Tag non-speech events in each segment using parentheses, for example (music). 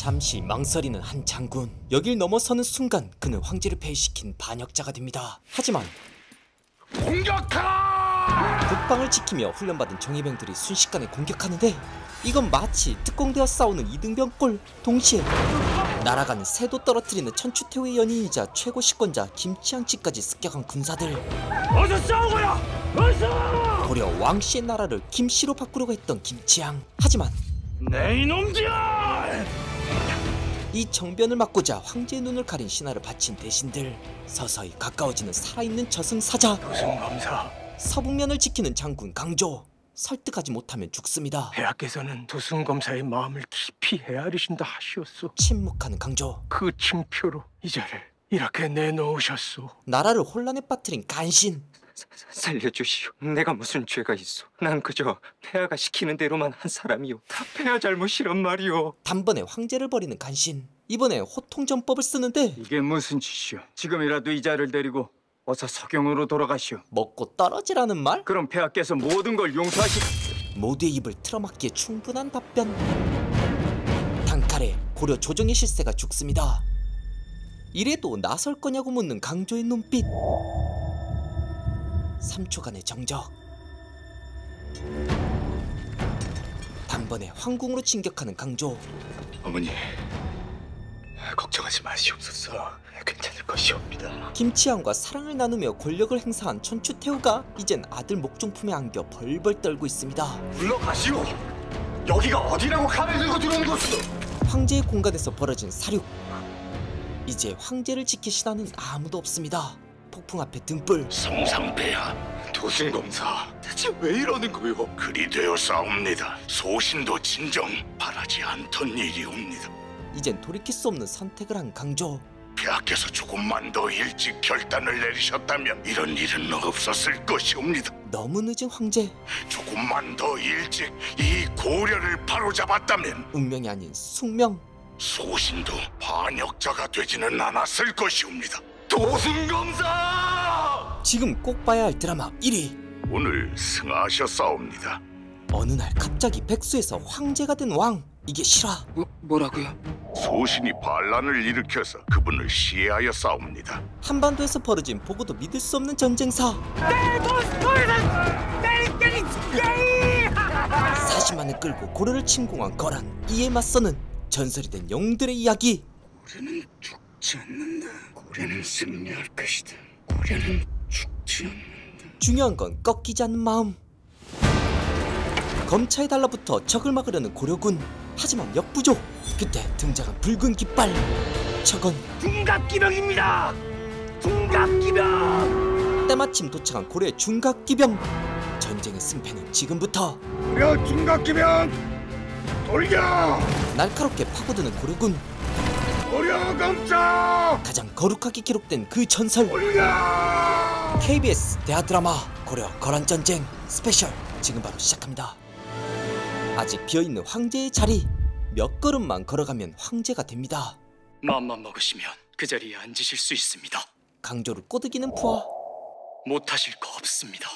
잠시 망설이는 한 장군 여길 넘어서는 순간 그는 황제를 폐위시킨 반역자가 됩니다 하지만 공격하라! 국방을 지키며 훈련받은 정예병들이 순식간에 공격하는데 이건 마치 특공대와 싸우는 이등병꼴 동시에 날아가는 새도 떨어뜨리는 천추태후의 연인이자 최고 식권자 김치향치까지 습격한 군사들 어서 싸우거라! 어서! 도려 왕씨의 나라를 김씨로 바꾸려고 했던 김치향 하지만 내 이놈들아! 이 정변을 막고자 황제의 눈을 가린 신하를 바친 대신들 서서히 가까워지는 살아있는 저승사자 무슨 검사? 서북면을 지키는 장군 강조 설득하지 못하면 죽습니다 폐하께서는 도승 검사의 마음을 깊이 헤아리신다 하시었소. 침묵하는 강조 그 징표로 이 자를 이렇게 내놓으셨소. 나라를 혼란에 빠뜨린 간신 살려주시오. 내가 무슨 죄가 있어? 난 그저 폐하가 시키는 대로만 한 사람이오. 다 폐하 잘못이란 말이오. 단번에 황제를 버리는 간신 이번에 호통전법을 쓰는데 이게 무슨 짓이오? 지금이라도 이자를 데리고 어서 서경으로 돌아가시오. 먹고 떨어지라는 말? 그럼 폐하께서 모든 걸 용서하시. 모두의 입을 틀어막기에 충분한 답변 단칼에 고려 조정의 실세가 죽습니다 이래도 나설 거냐고 묻는 강조의 눈빛 3초간의 정적 단번에 황궁으로 진격하는 강조 어머니, 걱정하지 마시옵소서. 괜찮을 것이옵니다. 김치향과 사랑을 나누며 권력을 행사한 천추태후가 이젠 아들 목종품에 안겨 벌벌 떨고 있습니다 물러가시오. 여기가 어디라고 칼을 들고 들어오는 곳이오? 황제의 공간에서 벌어진 사륙 이제 황제를 신하는 아무도 없습니다 폭풍 앞에 등불. 성상배야 도승검사. 대체 왜 이러는 거요? 그리 되어 싸웁니다. 소신도 진정 바라지 않던 일이옵니다. 이젠 돌이킬 수 없는 선택을 한 강조. 폐하께서 조금만 더 일찍 결단을 내리셨다면 이런 일은 없었을 것이옵니다. 너무 늦은 황제. 조금만 더 일찍 이 고려를 바로잡았다면 운명이 아닌 숙명. 소신도 반역자가 되지는 않았을 것이옵니다 도승검사! 지금 꼭 봐야 할 드라마 1위. 오늘 승하하셨사옵니다. 어느 날 갑자기 백수에서 황제가 된 왕. 이게 실화. 뭐, 뭐라고요? 소신이 반란을 일으켜서 그분을 시해하여 싸웁니다. 한반도에서 벌어진 보고도 믿을 수 없는 전쟁사. 40만을 끌고 고려를 침공한 거란 이에 맞서는 전설이 된 영웅들의 이야기. 고려는 죽지 않는다 고려는 승리할 것이다. 고려는 죽지 않는다. 중요한 건 꺾이지 않는 마음. 검차에 달라붙어 적을 막으려는 고려군. 하지만 역부족. 그때 등장한 붉은 깃발. 저건 중갑기병입니다. 중갑기병. 때마침 도착한 고려의 중각기병. 전쟁의 승패는 지금부터. 고려 중각기병 돌려! 날카롭게 파고드는 고려군 가장 거룩하게 기록된 그 전설. KBS 대하드라마 고려 거란전쟁 special. 지금 바로 시작합니다. 아직 비어있는 황제의 자리. 몇 걸음만 걸어가면 황제가 됩니다. 마음만 먹으시면 그 자리에 앉으실 수 있습니다. 강조를 꼬드기는 부하 못하실 거 없습니다.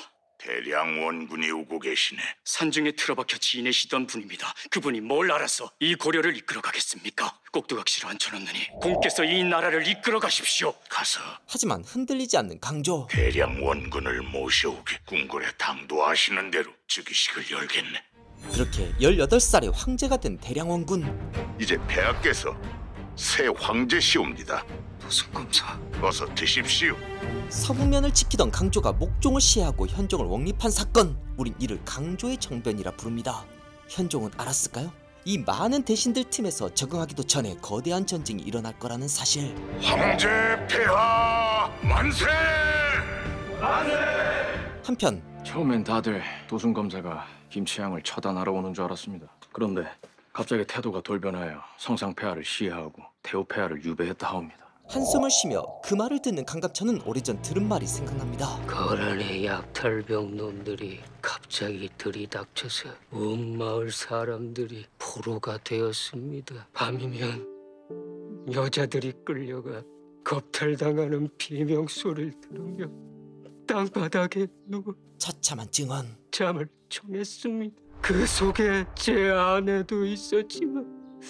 대량원군이 오고 계시네 산중에 틀어박혀 지내시던 분입니다. 그분이 뭘 알아서 이 고려를 이끌어 가겠습니까? 꼭두각시로 앉혀놓느니 공께서 이 나라를 이끌어 가십시오. 가서 하지만 흔들리지 않는 강조 대량 원군을 모셔오게 궁궐에 당도하시는 대로 즉위식을 열겠네 그렇게 18살의 황제가 된 대량 원군 이제 폐하께서 새 황제시옵니다 도승검사. 어서 드십시오 서북면을 지키던 강조가 목종을 시해하고 현종을 왕립한 사건 우린 이를 강조의 정변이라 부릅니다 현종은 알았을까요? 이 많은 대신들 틈에서 적응하기도 전에 거대한 전쟁이 일어날 거라는 사실 황제 폐하 만세 한편 처음엔 다들 도순 검사가 김치향을 처단하러 오는 줄 알았습니다. 그런데 갑자기 태도가 돌변하여 성상 폐하를 시해하고 태호폐하를 유배했다 하옵니다. 한숨을 쉬며 그 말을 듣는 강감천은 오래전 들은 말이 생각납니다 거란의 약탈병 놈들이 갑자기 들이닥쳐서 온 마을 사람들이 포로가 되었습니다. 밤이면 여자들이 끌려가 겁탈당하는 비명 소리를 들으며 땅바닥에 누워 처참한 증언 잠을 청했습니다. 그 속에 제 아내도 있었지만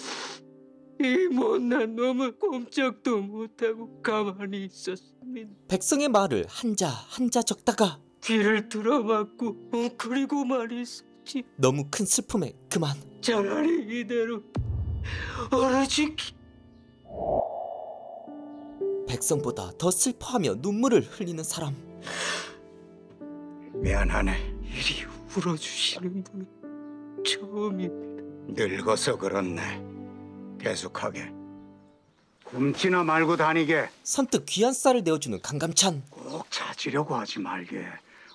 이 못난 놈은 꼼짝도 못하고 가만히 있었습니다. 백성의 말을 한자 한자 적다가 귀를 들어맞고 웅크리고만 있었지. 너무 큰 슬픔에 그만 차라리 이대로 어르신 백성보다 더 슬퍼하며 눈물을 흘리는 사람 미안하네. 이리 울어주시는 분은 처음입니다. 늙어서 그렇네. 계속하게. 굶지나 말고 다니게. 선뜻 귀한 쌀을 내어주는 강감찬 꼭 찾으려고 하지 말게.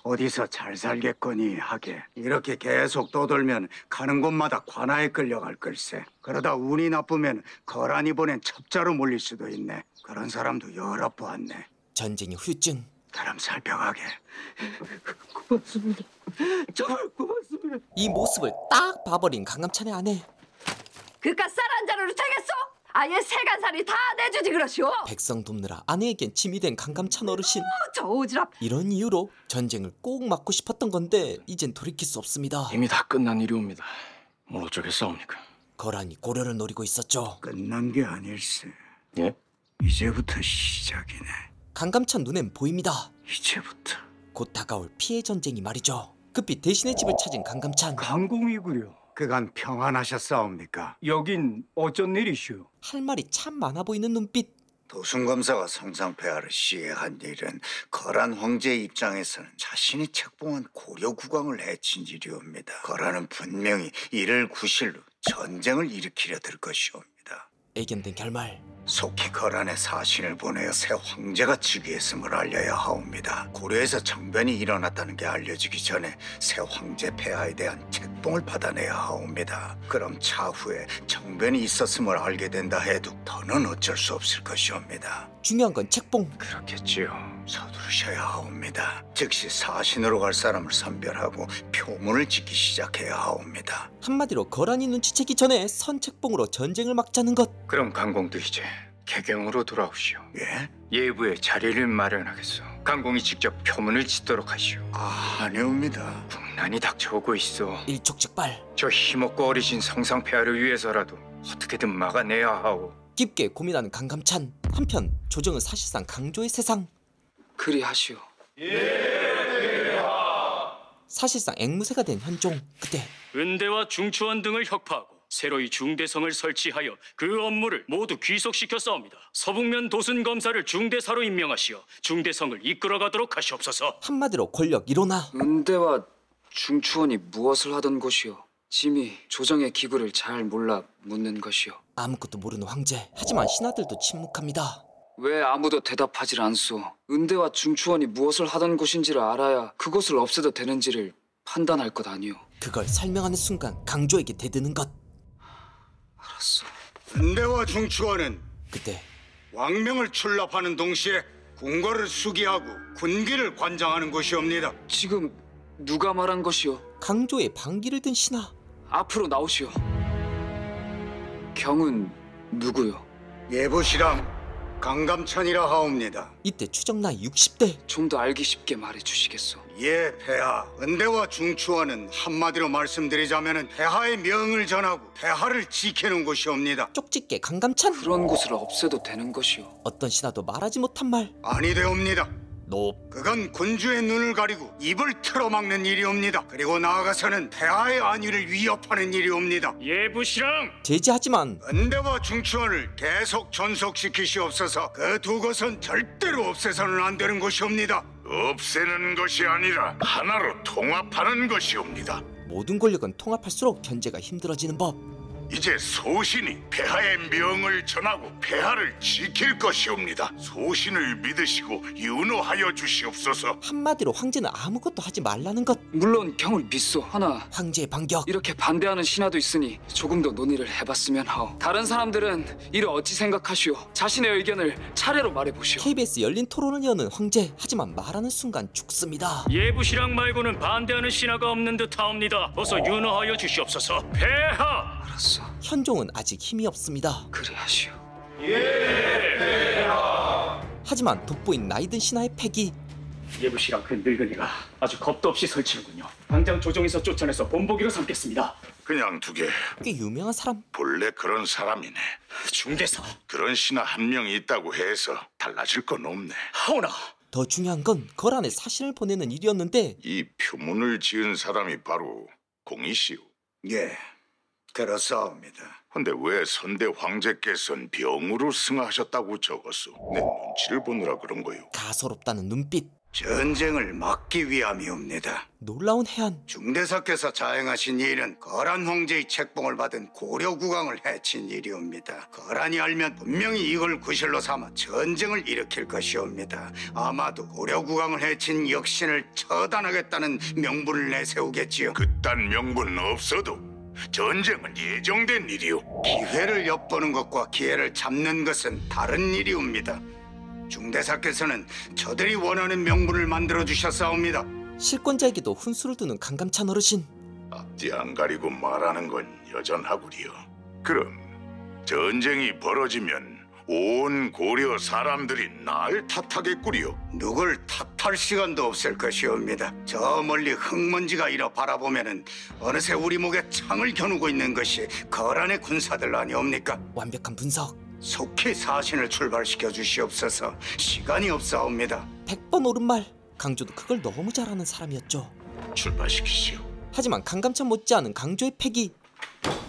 어디서 잘 살겠거니 하게. 이렇게 계속 떠돌면 가는 곳마다 관아에 끌려갈 걸세. 그러다 운이 나쁘면 거란이 보낸 첩자로 몰릴 수도 있네. 그런 사람도 여러 보았네. 전쟁의 후유증 그럼 살펴가게. 고맙습니다. 정말 고맙습니다. 이 모습을 딱 봐버린 강감찬의 아내 그깟 쌀 한 자루로 되겠소? 아예 세간살이 다 내주지 그러시오. 백성 돕느라 아내에겐 짐이 된 강감찬 어르신 저 오지랖 이런 이유로 전쟁을 꼭 막고 싶었던 건데 이젠 돌이킬 수 없습니다 이미 다 끝난 일이옵니다. 뭘 어쩌겠사옵니까? 거란이 고려를 노리고 있었죠 끝난 게 아닐세. 예? 이제부터 시작이네. 강감찬 눈엔 보입니다 이제부터. 곧 다가올 피해 전쟁이 말이죠 급히 대신의 집을 찾은 강감찬 강공이구려. 그간 평안하셨사옵니까? 여긴 어쩐 일이시오? 할 말이 참 많아 보이는 눈빛 도순검사가 성상폐하를 시해한 일은 거란 황제의 입장에서는 자신이 책봉한 고려 국왕을 해친 일이옵니다. 거란은 분명히 이를 구실로 전쟁을 일으키려 들 것이옵니다. 애견된 결말 속히 거란에 사신을 보내어 새 황제가 즉위했음을 알려야 하옵니다. 고려에서 정변이 일어났다는 게 알려지기 전에 새 황제 폐하에 대한 책봉을 받아내야 하옵니다. 그럼 차후에 정변이 있었음을 알게 된다 해도 더는 어쩔 수 없을 것이옵니다. 중요한 건 책봉 그렇겠지요. 서두르셔야 하옵니다. 즉시 사신으로 갈 사람을 선별하고 표문을 짓기 시작해야 하옵니다. 한마디로 거란이 눈치채기 전에 선책봉으로 전쟁을 막자는 것 그럼 강공도 이제 개경으로 돌아오시오. 예? 예부에 자리를 마련하겠소. 강공이 직접 표문을 짓도록 하시오. 아, 아니옵니다. 국난이 닥쳐오고 있어. 일촉즉발 저 힘없고 어리신 성상폐하를 위해서라도 어떻게든 막아내야 하오. 깊게 고민하는 강감찬 한편 조정은 사실상 강조의 세상 그리하시오. 사실상 앵무새가 된 현종 그때 은대와 중추원 등을 혁파하고 새로이 중대성을 설치하여 그 업무를 모두 귀속시켜 싸웁니다. 서북면 도순 검사를 중대사로 임명하시어 중대성을 이끌어가도록 하시옵소서. 한마디로 권력 일원화 은대와 중추원이 무엇을 하던 곳이오? 짐이 조정의 기구를 잘 몰라 묻는 것이오. 아무것도 모르는 황제 하지만 신하들도 침묵합니다 왜 아무도 대답하질 않소? 은대와 중추원이 무엇을 하던 곳인지를 알아야 그곳을 없애도 되는지를 판단할 것 아니오. 그걸 설명하는 순간 강조에게 대드는 것 알았어. 은대와 중추원은 그때 왕명을 출납하는 동시에 궁궐을 수기하고 군기를 관장하는 것이옵니다. 지금 누가 말한 것이오? 강조의 방귀를 든 신하 앞으로 나오시오. 경은 누구요? 예부시랑 강감찬이라 하옵니다. 이때 추정 나이 60대 좀 더 알기 쉽게 말해 주시겠소? 예, 폐하. 은대와 중추원은 한마디로 말씀드리자면 폐하의 명을 전하고 폐하를 지키는 곳이옵니다. 쪽집게 강감찬 그런 곳을 없애도 되는 것이오. 어떤 신하도 말하지 못한 말 아니 되옵니다. 높. 그건 군주의 눈을 가리고 입을 틀어막는 일이옵니다. 그리고 나아가서는 폐하의 안위를 위협하는 일이옵니다. 예부시랑 제지하지만 은대와 중추원을 계속 전속시키시옵소서. 그 두 것은 절대로 없애서는 안 되는 것이옵니다. 없애는 것이 아니라 하나로 통합하는 것이옵니다. 모든 권력은 통합할수록 견제가 힘들어지는 법 이제 소신이 폐하의 명을 전하고 폐하를 지킬 것이옵니다. 소신을 믿으시고 윤호하여 주시옵소서. 한마디로 황제는 아무것도 하지 말라는 것 물론 경을 믿소. 하나 황제의 반격 이렇게 반대하는 신하도 있으니 조금 더 논의를 해봤으면 하오. 다른 사람들은 이를 어찌 생각하시오? 자신의 의견을 차례로 말해보시오. KBS 열린 토론을 여는 황제 하지만 말하는 순간 죽습니다 예부시랑 말고는 반대하는 신하가 없는 듯하옵니다. 어서 윤호하여 주시옵소서. 폐하! 알았어. 현종은 아직 힘이 없습니다 그래 하시오. 하지만 돋보인 나이든 신하의 패기 예부씨랑 그 늙은이가 아주 겁도 없이 설치는군요. 당장 조정에서 쫓아내서 본보기로 삼겠습니다. 그냥 두게 꽤 유명한 사람 본래 그런 사람이네. 중대사 그런 신하 한명 있다고 해서 달라질 건 없네. 하오나 더 중요한 건 거란에 사신을 보내는 일이었는데 이 표문을 지은 사람이 바로 공이시오. 예, 그렇사옵니다. 근데 왜 선대 황제께서는 병으로 승하하셨다고 적었소? 내 눈치를 보느라 그런 거요. 가소롭다는 눈빛 전쟁을 막기 위함이옵니다. 놀라운 해안 중대사께서 자행하신 일은 거란 황제의 책봉을 받은 고려 국왕을 해친 일이옵니다. 거란이 알면 분명히 이걸 구실로 삼아 전쟁을 일으킬 것이옵니다. 아마도 고려 국왕을 해친 역신을 처단하겠다는 명분을 내세우겠지요. 그딴 명분 없어도 전쟁은 예정된 일이오. 기회를 엿보는 것과 기회를 잡는 것은 다른 일이옵니다. 중대사께서는 저들이 원하는 명분을 만들어 주셨사옵니다. 실권자에게도 훈수를 두는 강감찬 어르신 앞뒤 안 가리고 말하는 건 여전하구려. 그럼 전쟁이 벌어지면 온 고려 사람들이 날 탓하겠구려. 누굴 탓할 시간도 없을 것이옵니다. 저 멀리 흙먼지가 일어 바라보면은 어느새 우리 목에 창을 겨누고 있는 것이 거란의 군사들 아니옵니까? 완벽한 분석 속히 사신을 출발시켜 주시옵소서. 시간이 없사옵니다. 100번 옳은 말 강조도 그걸 너무 잘하는 사람이었죠 출발시키시오. 하지만 강감찬 못지않은 강조의 패기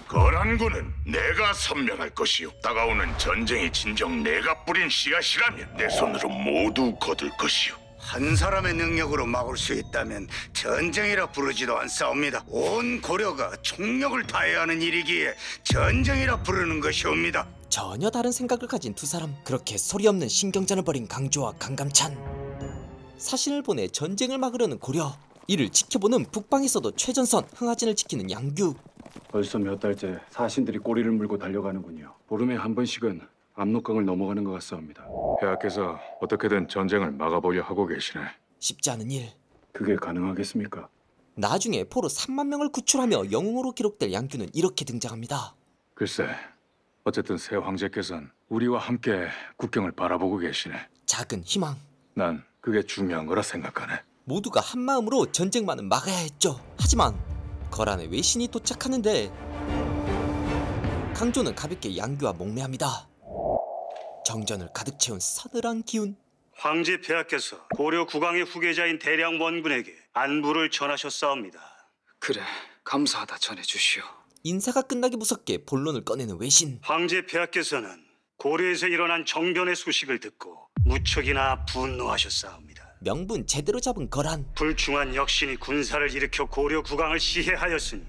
거란군은 내가 선명할 것이오. 다가오는 전쟁이 진정 내가 뿌린 씨앗이라면 내 손으로 모두 거둘 것이오. 한 사람의 능력으로 막을 수 있다면 전쟁이라 부르지도 않사옵니다. 온 고려가 총력을 다해야 하는 일이기에 전쟁이라 부르는 것이옵니다. 전혀 다른 생각을 가진 두 사람 그렇게 소리 없는 신경전을 벌인 강조와 강감찬 사신을 보내 전쟁을 막으려는 고려 이를 지켜보는 북방에서도 최전선 흥하진을 지키는 양규 벌써 몇 달째 사신들이 꼬리를 물고 달려가는군요. 보름에 한 번씩은 압록강을 넘어가는 것 같사옵니다. 폐하께서 어떻게든 전쟁을 막아보려 하고 계시네. 쉽지 않은 일 그게 가능하겠습니까? 나중에 포로 3만 명을 구출하며 영웅으로 기록될 양규는 이렇게 등장합니다 글쎄, 어쨌든 새 황제께서는 우리와 함께 국경을 바라보고 계시네. 작은 희망 난 그게 중요한 거라 생각하네. 모두가 한마음으로 전쟁만은 막아야 했죠 하지만 거란의 외신이 도착하는데 강조는 가볍게 양규와 목매합니다 정전을 가득 채운 서늘한 기운 황제 폐하께서 고려 국왕의 후계자인 대량 원군에게 안부를 전하셨사옵니다. 그래, 감사하다 전해주시오. 인사가 끝나기 무섭게 본론을 꺼내는 외신 황제 폐하께서는 고려에서 일어난 정변의 소식을 듣고 무척이나 분노하셨사옵니다. 명분 제대로 잡은 거란 불충한 역신이 군사를 일으켜 고려 국왕을 시해하였으니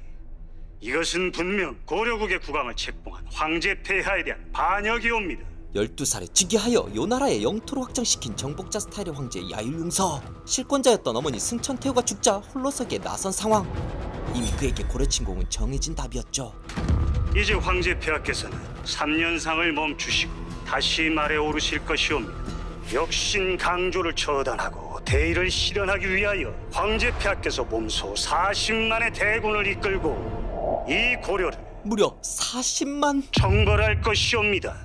이것은 분명 고려국의 국왕을 책봉한 황제 폐하에 대한 반역이옵니다. 12살에 즉위하여 요 나라의 영토를 확장시킨 정복자 스타일의 황제 야율용서 실권자였던 어머니 승천태후가 죽자 홀로서기에 나선 상황 이미 그에게 고려친공은 정해진 답이었죠 이제 황제 폐하께서는 3년상을 멈추시고 다시 말에 오르실 것이옵니다. 역신 강조를 처단하고 대의를 실현하기 위하여 황제 폐하께서 몸소 40만의 대군을 이끌고 이 고려를 무려 40만 정벌할 것이옵니다.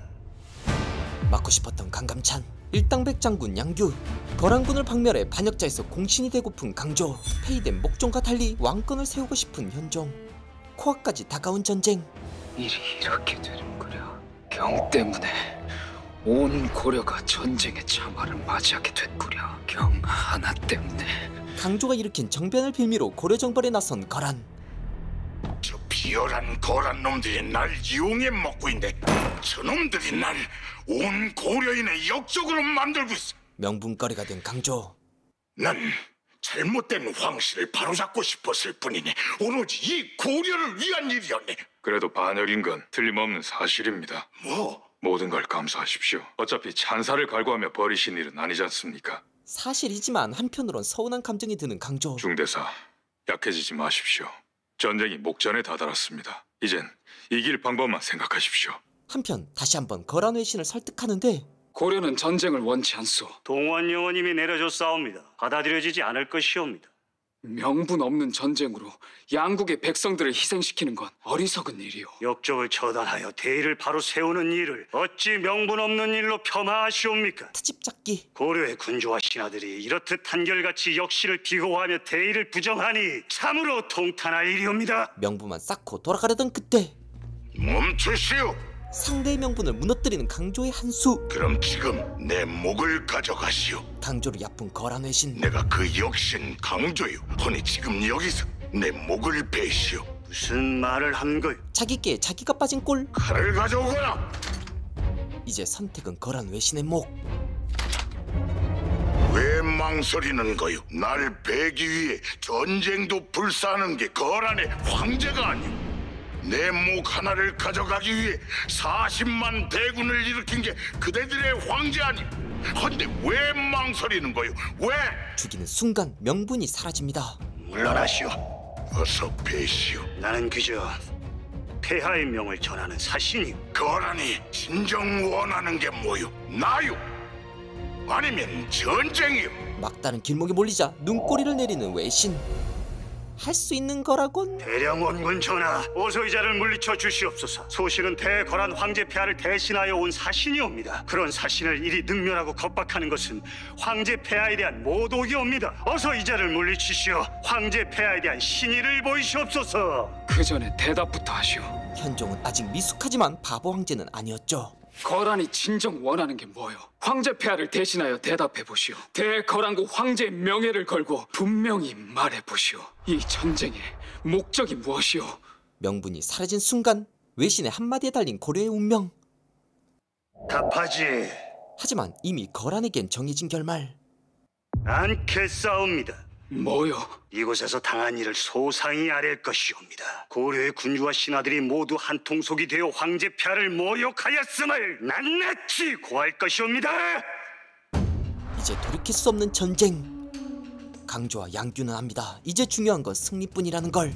맞고 싶었던 강감찬 일당백 장군 양규 거란군을 박멸해 반역자에서 공신이 되고픈 강조 폐위된 목종과 달리 왕권을 세우고 싶은 현종 코앞까지 다가온 전쟁 일이 이렇게 되는구려. 경 때문에 온 고려가 전쟁의 참화를 맞이하게 됐구려. 경 하나 때문에. 강조가 일으킨 정변을 빌미로 고려 정벌에 나선 거란 저 비열한 거란 놈들이 날 이용해 먹고 있네. 저놈들이 날 온 고려인의 역적으로 만들고 있어. 명분거리가 된 강조 난 잘못된 황실을 바로잡고 싶었을 뿐이니 오로지 이 고려를 위한 일이었네. 그래도 반역인 건 틀림없는 사실입니다. 뭐? 모든 걸 감수하십시오. 어차피 찬사를 갈구하며 버리신 일은 아니지 않습니까? 사실이지만 한편으론 서운한 감정이 드는 강조 중대사, 약해지지 마십시오. 전쟁이 목전에 다다랐습니다. 이젠 이길 방법만 생각하십시오. 한편 다시 한번 거란 외신을 설득하는데 고려는 전쟁을 원치 않소. 동원 영원님이 내려줬사옵니다. 받아들여지지 않을 것이옵니다. 명분 없는 전쟁으로 양국의 백성들을 희생시키는 건 어리석은 일이오. 역적을 처단하여 대의를 바로 세우는 일을 어찌 명분 없는 일로 폄하하시옵니까? 트집잡기 고려의 군주와 신하들이 이렇듯 한결같이 역시를 비호하며 대의를 부정하니 참으로 통탄할 일이옵니다. 명부만 쌓고 돌아가려던 그때 멈추시오. 상대의 명분을 무너뜨리는 강조의 한 수 그럼 지금 내 목을 가져가시오. 강조를 얕은 거란 외신 내가 그 역신 강조요. 허니 지금 여기서 내 목을 베시오. 무슨 말을 한 거요? 자기께 자기가 빠진 꼴 칼을 가져오거라. 이제 선택은 거란 외신의 목 왜 망설이는 거요? 날 베기 위해 전쟁도 불사하는 게 거란의 황제가 아니오. 내 목 하나를 가져가기 위해 40만 대군을 일으킨 게 그대들의 황제 아니오. 헌데 왜 망설이는 거요? 왜? 죽이는 순간 명분이 사라집니다 물러나시오. 어서 베시오. 나는 그저 폐하의 명을 전하는 사신이오. 거란이 진정 원하는 게 뭐요? 나요? 아니면 전쟁이요? 막다른 길목에 몰리자 눈꼬리를 내리는 외신 할 수 있는 거라곤 대령 원군 전하, 어서 이 자를 물리쳐 주시옵소서. 소신은 대거란 황제 폐하를 대신하여 온 사신이옵니다. 그런 사신을 이리 능멸하고 겁박하는 것은 황제 폐하에 대한 모독이옵니다. 어서 이 자를 물리치시어 황제 폐하에 대한 신의를 보이시옵소서. 그 전에 대답부터 하시오. 현종은 아직 미숙하지만 바보 황제는 아니었죠 거란이 진정 원하는 게 뭐요? 황제 폐하를 대신하여 대답해 보시오. 대거란국 황제의 명예를 걸고 분명히 말해 보시오. 이 전쟁의 목적이 무엇이오? 명분이 사라진 순간 외신의 한마디에 달린 고려의 운명 답하지 하지만 이미 거란에겐 정해진 결말 않겠사옵니다. 뭐요? 이곳에서 당한 일을 소상히 아랠 것이옵니다. 고려의 군주와 신하들이 모두 한 통속이 되어 황제 폐하를 모욕하였음을 낱낱이 고할 것이옵니다. 이제 돌이킬 수 없는 전쟁 강조와 양규는 압니다 이제 중요한 건 승리뿐이라는 걸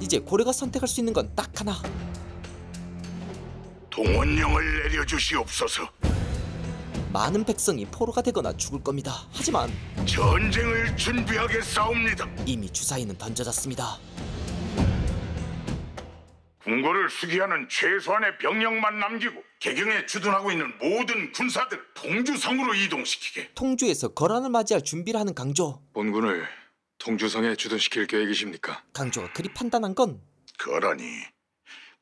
이제 고려가 선택할 수 있는 건 딱 하나 동원령을 내려주시옵소서. 많은 백성이 포로가 되거나 죽을 겁니다 하지만 전쟁을 준비하겠사옵니다. 이미 주사위는 던져졌습니다 궁궐을 수기하는 최소한의 병력만 남기고 개경에 주둔하고 있는 모든 군사들 통주성으로 이동시키게. 통주에서 거란을 맞이할 준비를 하는 강조 본군을 통주성에 주둔시킬 계획이십니까? 강조가 그리 판단한 건 거란이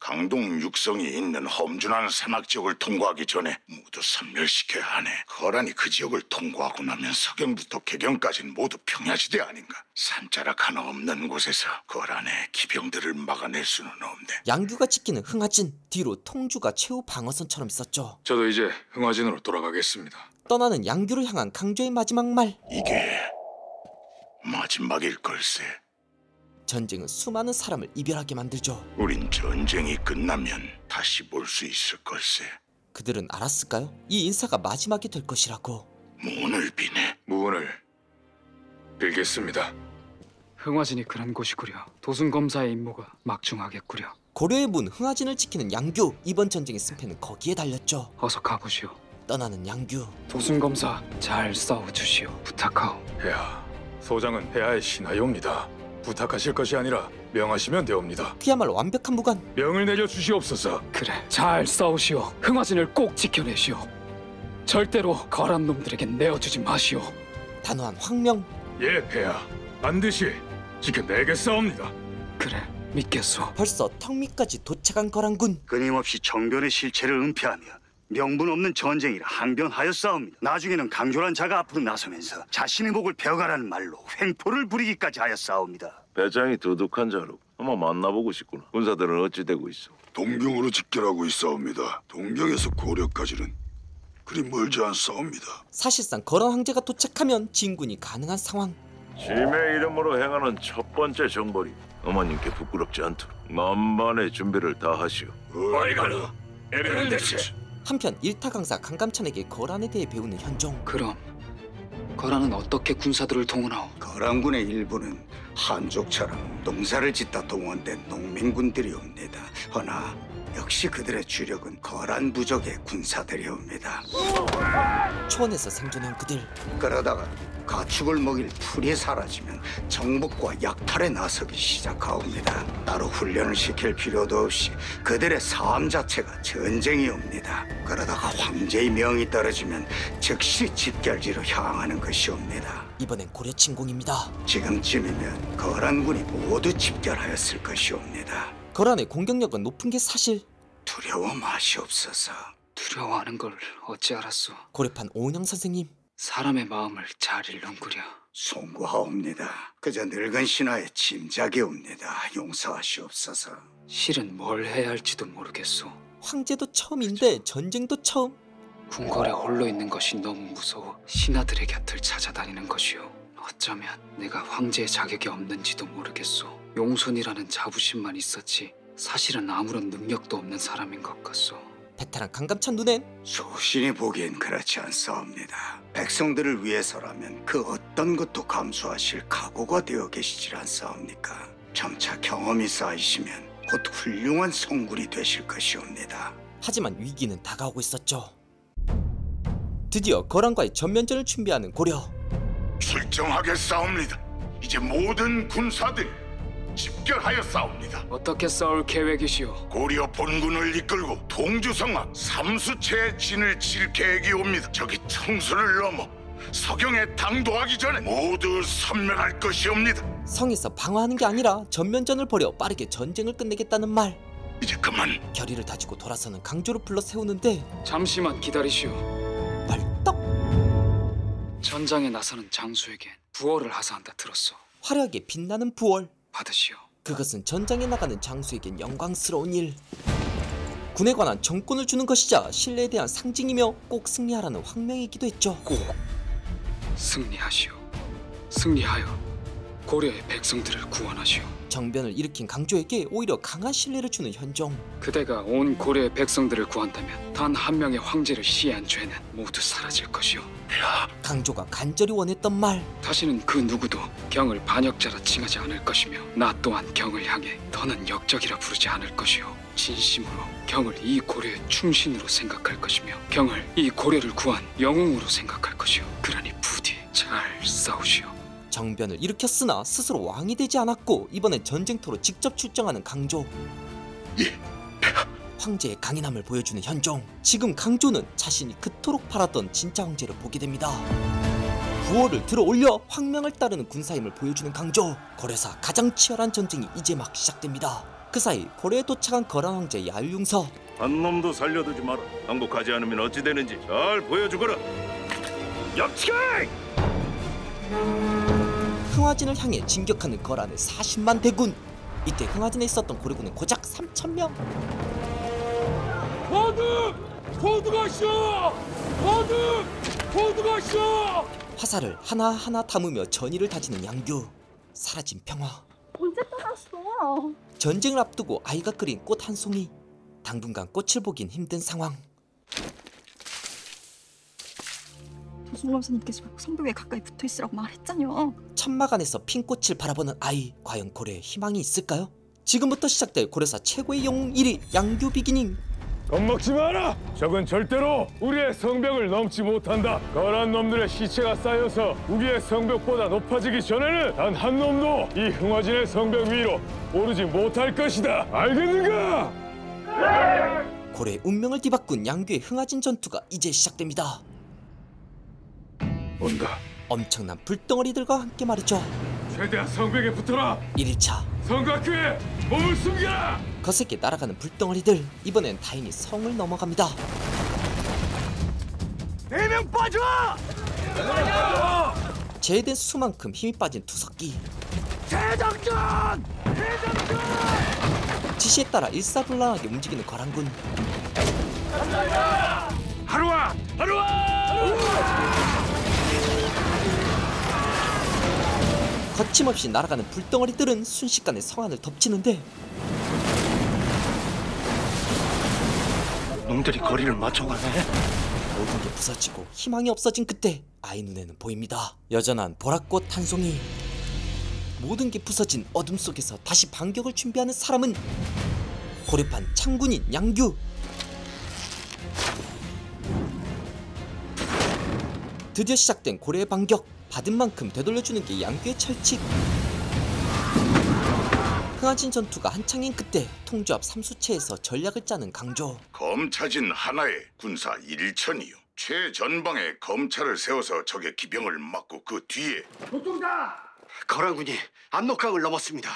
강동 육성이 있는 험준한 사막 지역을 통과하기 전에 모두 섬멸시켜야 하네. 거란이 그 지역을 통과하고 나면 서경부터 개경까지는 모두 평야지대 아닌가. 산자락 하나 없는 곳에서 거란의 기병들을 막아낼 수는 없네. 양규가 지키는 흥하진 뒤로 통주가 최후 방어선처럼 있었죠 저도 이제 흥화진으로 돌아가겠습니다. 떠나는 양규를 향한 강조의 마지막 말 이게 마지막일 걸세. 전쟁은 수많은 사람을 이별하게 만들죠 우린 전쟁이 끝나면 다시 볼 수 있을 걸세. 그들은 알았을까요? 이 인사가 마지막이 될 것이라고 문을 비네. 무언을 빌겠습니다. 흥화진이 그런 곳이구려. 도순 검사의 임무가 막중하겠구려. 고려의 문 흥하진을 지키는 양규 이번 전쟁의 승패는 거기에 달렸죠 어서 가보시오. 떠나는 양규 도순 검사 잘 싸워 주시오. 부탁하오. 폐하, 소장은 폐하의 신하용입니다. 부탁하실 것이 아니라 명하시면 되옵니다. 그야말로 완벽한 무관 명을 내려 주시옵소서. 그래, 잘 싸우시오. 흥화진을 꼭 지켜내시오. 절대로 거란 놈들에겐 내어주지 마시오. 단호한 황명 예, 폐하. 반드시 지켜내겠사옵니다. 그래, 믿겠소. 벌써 턱밑까지 도착한 거란군 끊임없이 정변의 실체를 은폐하며 명분 없는 전쟁이라 항변하였사옵니다. 나중에는 강조란 자가 앞으로 나서면서 자신의 목을 베어가라는 말로 횡포를 부리기까지 하였사옵니다. 배짱이 두둑한 자로 한번 만나보고 싶구나. 군사들은 어찌 되고 있어? 동경으로 직결하고 있사옵니다. 동경에서 고려까지는 그리 멀지 않사옵니다. 사실상 거란 황제가 도착하면 진군이 가능한 상황 짐의 이름으로 행하는 첫 번째 정벌이 어머님께 부끄럽지 않도록 만반의 준비를 다 하시오. 어이가르 에베른데스 한편 일타 강사 강감찬에게 거란에 대해 배우는 현종 그럼 거란은 어떻게 군사들을 동원하오? 거란군의 일부는 한족처럼 농사를 짓다 동원된 농민군들이옵니다. 허나 역시 그들의 주력은 거란 부족의 군사들이옵니다. 초원에서 생존한 그들 그러다가 가축을 먹일 풀이 사라지면 정복과 약탈에 나서기 시작하옵니다. 따로 훈련을 시킬 필요도 없이 그들의 삶 자체가 전쟁이옵니다. 그러다가 황제의 명이 떨어지면 즉시 집결지로 향하는 것이옵니다. 이번엔 고려 침공입니다. 지금쯤이면 거란군이 모두 집결하였을 것이옵니다. 거란의 공격력은 높은 게 사실 두려워 마시옵소서. 두려워하는 걸 어찌 알았소? 고려판 오은영 선생님 사람의 마음을 잘 읽는구려. 송구하옵니다. 그저 늙은 신하의 짐작이옵니다. 용서하시옵소서. 실은 뭘 해야 할지도 모르겠소. 황제도 처음인데 전쟁도 처음 궁궐에 홀로 있는 것이 너무 무서워 신하들의 곁을 찾아다니는 것이오. 어쩌면 내가 황제의 자격이 없는지도 모르겠소. 용손이라는 자부심만 있었지 사실은 아무런 능력도 없는 사람인 것 같소. 베테랑 강감찬 눈엔 소신이 보기엔 그렇지 않사옵니다. 백성들을 위해서라면 그 어떤 것도 감수하실 각오가 되어 계시질 않사옵니까? 점차 경험이 쌓이시면 곧 훌륭한 성군이 되실 것이옵니다. 하지만 위기는 다가오고 있었죠. 드디어 거란과의 전면전을 준비하는 고려. 출정하게 싸웁니다. 이제 모든 군사들 집결하여 싸웁니다. 어떻게 싸울 계획이시오? 고려 본군을 이끌고 동주성악 삼수체의 진을 칠 계획이 옵니다. 저기 청수를 넘어 서경에 당도하기 전에 모두 선멸할 것이옵니다. 성에서 방어하는 게 아니라 전면전을 벌여 빠르게 전쟁을 끝내겠다는 말. 이제 그만 결의를 다지고 돌아서는 강조를 불러 세우는데 잠시만 기다리시오. 벌떡 전장에 나서는 장수에겐 부어를 하사한다 들었소. 화려하게 빛나는 부월. 받으시오. 그것은 전장에 나가는 장수에겐 영광스러운 일. 군에 관한 정권을 주는 것이자 신뢰에 대한 상징이며 꼭 승리하라는 황명이기도 했죠. 꼭 승리하시오. 승리하여 고려의 백성들을 구원하시오. 정변을 일으킨 강조에게 오히려 강한 신뢰를 주는 현종. 그대가 온 고려의 백성들을 구한다면 단 한 명의 황제를 시해한 죄는 모두 사라질 것이오. 강조가 간절히 원했던 말. 다시는 그 누구도 경을 반역자라 칭하지 않을 것이며 나 또한 경을 향해 더는 역적이라 부르지 않을 것이오. 진심으로 경을 이 고려의 충신으로 생각할 것이며 경을 이 고려를 구한 영웅으로 생각할 것이오. 그러니 부디 잘 싸우시오. 정변을 일으켰으나 스스로 왕이 되지 않았고 이번엔 전쟁터로 직접 출정하는 강조. 황제의 강인함을 보여주는 현종. 지금 강조는 자신이 그토록 바랐던 진짜 황제를 보게 됩니다. 부호를 들어 올려 황명을 따르는 군사임을 보여주는 강조. 고려사 가장 치열한 전쟁이 이제 막 시작됩니다. 그 사이 고려에 도착한 거란 황제 야유융서. 한 놈도 살려두지 마라. 항복하지 않으면 어찌 되는지 잘 보여주거라. 역치기! 흥화진을 향해 진격하는 거란의 40만 대군. 이때 흥화진에 있었던 고려군은 고작 3천 명. 모두 모두가시오 모두 모두가시오 화살을 하나하나 담으며 전의를 다지는 양규. 사라진 평화. 언제 떠났어? 전쟁을 앞두고 아이가 그린 꽃 한 송이. 당분간 꽃을 보긴 힘든 상황. 도순검사님께서 성벽에 가까이 붙어 있으라고 말했잖여. 천막 안에서 핀 꽃을 바라보는 아이. 과연 고려에 희망이 있을까요? 지금부터 시작될 고려사 최고의 영웅 1위 양규 비기닝. 겁먹지 마라! 적은 절대로 우리의 성벽을 넘지 못한다. 거란 놈들의 시체가 쌓여서 우리의 성벽보다 높아지기 전에는 단 한 놈도 이 흥화진의 성벽 위로 오르지 못할 것이다. 알겠는가? 고려의 운명을 뒤바꾼 양규의 흥하진 전투가 이제 시작됩니다. 온다. 엄청난 불덩어리들과 함께 말이죠. 최대한 성벽에 붙어라. 1일차 성곽교에 몸을 숨겨라. 거세게 날아가는 불덩어리들. 이번엔 다행히 성을 넘어갑니다. 네 명 빠져! 제외된 수만큼 힘이 빠진 투석기. 대장전! 대장전! 지시에 따라 일사불란하게 움직이는 거란군. 하루와! 하루와! 거침없이 날아가는 불덩어리들은 순식간에 성안을 덮치는데 놈들이 거리를 맞춰가네. 모든 게 부서지고 희망이 없어진 그때 아이 눈에는 보입니다. 여전한 보랏꽃 한 송이. 모든 게 부서진 어둠 속에서 다시 반격을 준비하는 사람은 고려판 창군인 양규 드디어 시작된 고려의 반격 받은 만큼 되돌려주는 게 양규의 철칙 흥하진 전투가 한창인 그때 통조합 삼수체에서 전략을 짜는 강조 검차진 하나의 군사 일천이요. 최전방에 검차를 세워서 적의 기병을 막고 그 뒤에 거란군이 압록강을 넘었습니다.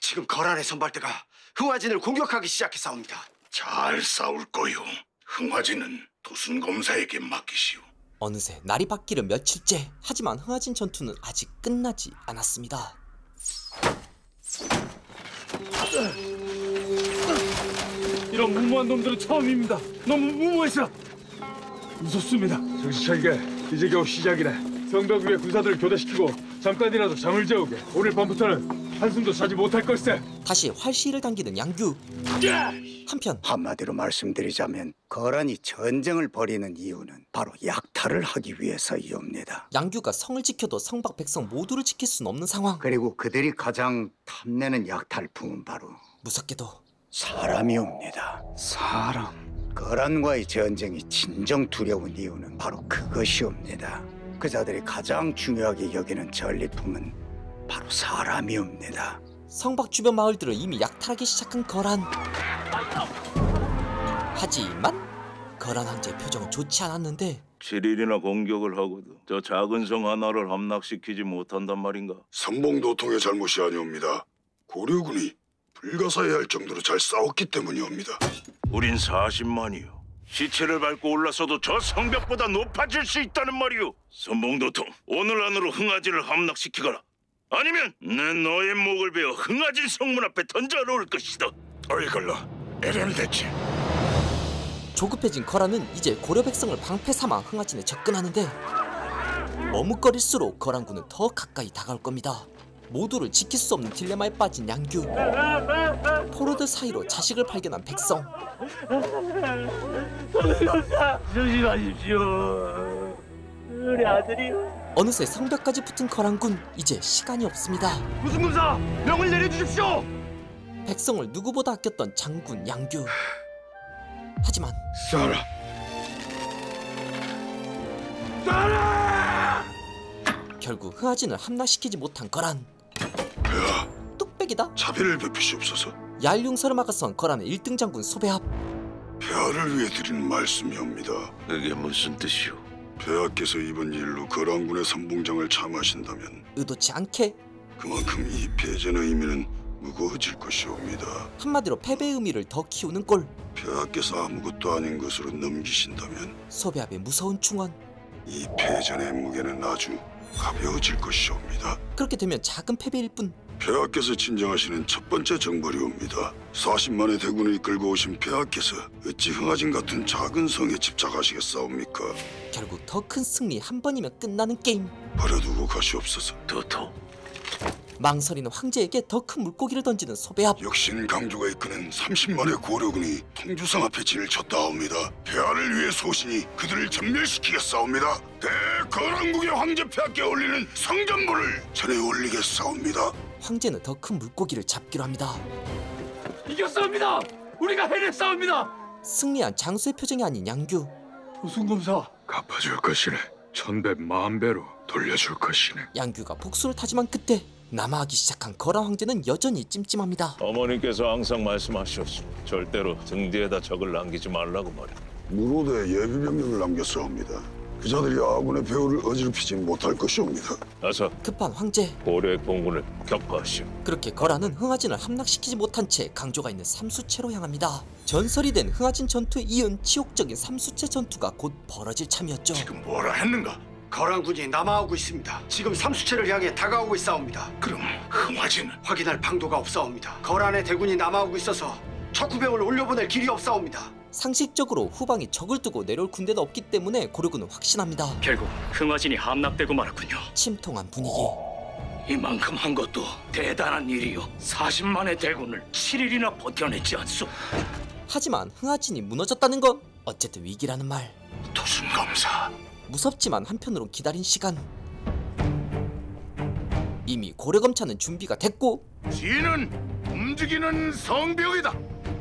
지금 거란의 선발대가 흥화진을 공격하기 시작했사옵니다. 잘 싸울 거요. 흥화진은 도순 검사에게 맡기시오. 어느새 날이 바뀌려 며칠째 하지만 흥하진 전투는 아직 끝나지 않았습니다 이런 무모한 놈들은 처음입니다. 너무 무모해서 무섭습니다. 정신 차리게 이제 겨우 시작이네. 성벽 위에 군사들을 교대시키고 잠깐이라도 잠을 재우게. 오늘 밤부터는 한숨도 자지 못할 걸세. 다시 활시를 당기는 양규 한편 한마디로 말씀드리자면 거란이 전쟁을 벌이는 이유는 바로 약탈을 하기 위해서이옵니다. 양규가 성을 지켜도 성박 백성 모두를 지킬 수는 없는 상황 그리고 그들이 가장 탐내는 약탈품은 바로 무섭게도 사람이옵니다. 사람. 거란과의 전쟁이 진정 두려운 이유는 바로 그것이옵니다. 그자들이 가장 중요하게 여기는 전리품은 바로 사람이옵니다. 성박 주변 마을들을 이미 약탈하기 시작한 거란 하지만 거란 황제의 표정은 좋지 않았는데 7일이나 공격을 하고도 저 작은 성 하나를 함락시키지 못한단 말인가? 선봉도통의 잘못이 아니옵니다. 고려군이 불가사의할 할 정도로 잘 싸웠기 때문이옵니다. 우린 40만이요. 시체를 밟고 올라서도 저 성벽보다 높아질 수 있다는 말이오. 선봉도통, 오늘 안으로 흥아지를 함락시키거라. 아니면 내 너의 목을 베어 흥아진 성문 앞에 던져놓을 것이다. 어이걸러, 에렌됐지. 조급해진 거란은 이제 고려 백성을 방패 삼아 흥하진에 접근하는데 머뭇거릴수록 거란군은 더 가까이 다가올 겁니다. 모두를 지킬 수 없는 딜레마에 빠진 양규 포로들 사이로 자식을 발견한 백성 조심하십시오. 우리 아들이요. 어느새 성벽까지 붙은 거란군 이제 시간이 없습니다 무슨 군사 명을 내려주십시오. 백성을 누구보다 아꼈던 장군 양규 하지만 쏴라. 결국 흥하진을 함락시키지 못한 거란 폐하, 뚝배기다 자비를 베푸시옵소서. 얄융서를 막아선 거란의 1등 장군 소배합 폐하를 위해 드리는 말씀이옵니다. 그게 무슨 뜻이오? 폐하께서 이번 일로 거란군의 선봉장을 참하신다면 의도치 않게 그만큼 이 패전의 의미는 무거워질 것이옵니다. 한마디로 패배의 의미를 더 키우는 꼴 폐하께서 아무것도 아닌 것으로 넘기신다면 소배합의 무서운 충원 이 패전의 무게는 아주 가벼워질 것이옵니다. 그렇게 되면 작은 패배일 뿐 폐하께서 진정하시는 첫 번째 정벌이옵니다. 40만의 대군을 이끌고 오신 폐하께서 어찌 흥하진 같은 작은 성에 집착하시겠사옵니까? 결국 더 큰 승리 한 번이면 끝나는 게임 버려두고 가시옵소서. 도통. 망설이는 황제에게 더 큰 물고기를 던지는 소배합 역신 강조가 이끄는 30만의 고려군이 통주성 앞에 진을 쳤다옵니다. 폐하를 위해 소신이 그들을 전멸시키겠사옵니다. 대거란국의 황제 폐하께 올리는 성전부를 전에 올리겠사옵니다. 황제는 더 큰 물고기를 잡기로 합니다 이겼사옵니다. 우리가 해냈사옵니다. 승리한 장수의 표정이 아닌 양규 도순검사 갚아줄 것이네. 천배 만배로 돌려줄 것이네. 양규가 복수를 타지만 그때 남아하기 시작한 거란 황제는 여전히 찜찜합니다 어머님께서 항상 말씀하셨소. 절대로 등 뒤에다 적을 남기지 말라고 말이야. 무로대 예비병력을 남겼사옵니다. 그자들이 아군의 배후를 어지럽히지 못할 것이옵니다. 어서 급한 황제 고려의 공군을 격파하시오. 그렇게 거란은 흥하진을 함락시키지 못한 채 강조가 있는 삼수체로 향합니다 전설이 된 흥하진 전투에 이은 치욕적인 삼수체 전투가 곧 벌어질 참이었죠 지금 뭐라 했는가? 거란군이 남아오고 있습니다. 지금 삼수체를 향해 다가오고 있사옵니다. 그럼 흥화진은 확인할 방도가 없사옵니다. 거란의 대군이 남아오고 있어서 척후병을 올려보낼 길이 없사옵니다. 상식적으로 후방이 적을 두고 내려올 군대도 없기 때문에 고려군은 확신합니다 결국 흥화진이 함락되고 말았군요. 침통한 분위기 이만큼 한 것도 대단한 일이요. 40만의 대군을 7일이나 버텨냈지 않소. 하지만 흥하진이 무너졌다는 건 어쨌든 위기라는 말 도순검사 무섭지만 한편으론 기다린 시간. 이미 고려검차는 준비가 됐고 지는 움직이는 성벽이다.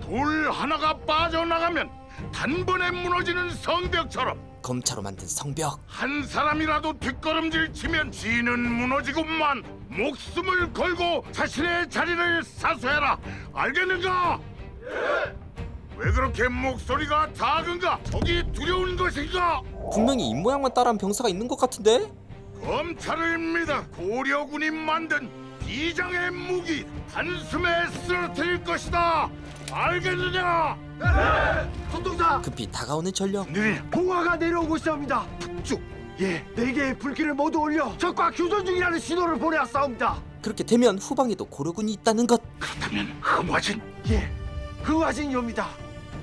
돌 하나가 빠져나가면 단번에 무너지는 성벽처럼. 검차로 만든 성벽. 한 사람이라도 뒷걸음질 치면 지는 무너지고만 목숨을 걸고 자신의 자리를 사수해라. 알겠는가? 왜 그렇게 목소리가 작은가? 적이 두려운 것인가? 분명히 입모양만 따라한 병사가 있는 것 같은데? 믿어 고려군이 만든 비장의 무기 단숨에 쓰러뜨릴 것이다 알겠느냐? 손동사 급히 다가오는 전력 봉화가 내려오고 있습니다. 북쪽 예, 네 개의 불길을 모두 올려 적과 교전 중이라는 신호를 보내왔사옵니다. 그렇게 되면 후방에도 고려군이 있다는 것 그렇다면 흥화진 예, 흥화진이옵니다.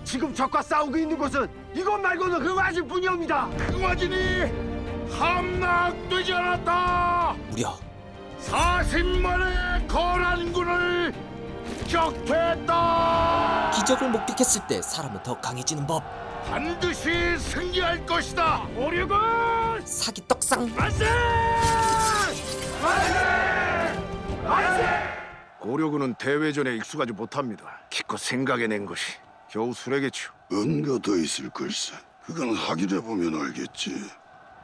지금 적과 싸우고 있는 곳은 이것 말고는 흥화진 뿐이옵니다. 흥화진이 함락되지 않았다. 무려 40만의 거란군을 격퇴했다. 기적을 목격했을 때 사람은 더 강해지는 법. 반드시 승리할 것이다. 오류군! 사기 떡상. 고려군은 대회전에 익숙하지 못합니다. 기껏 생각해낸 것이 겨우 수레겠죠. 뭔가 더 있을 걸세. 그건 확인해 보면 알겠지.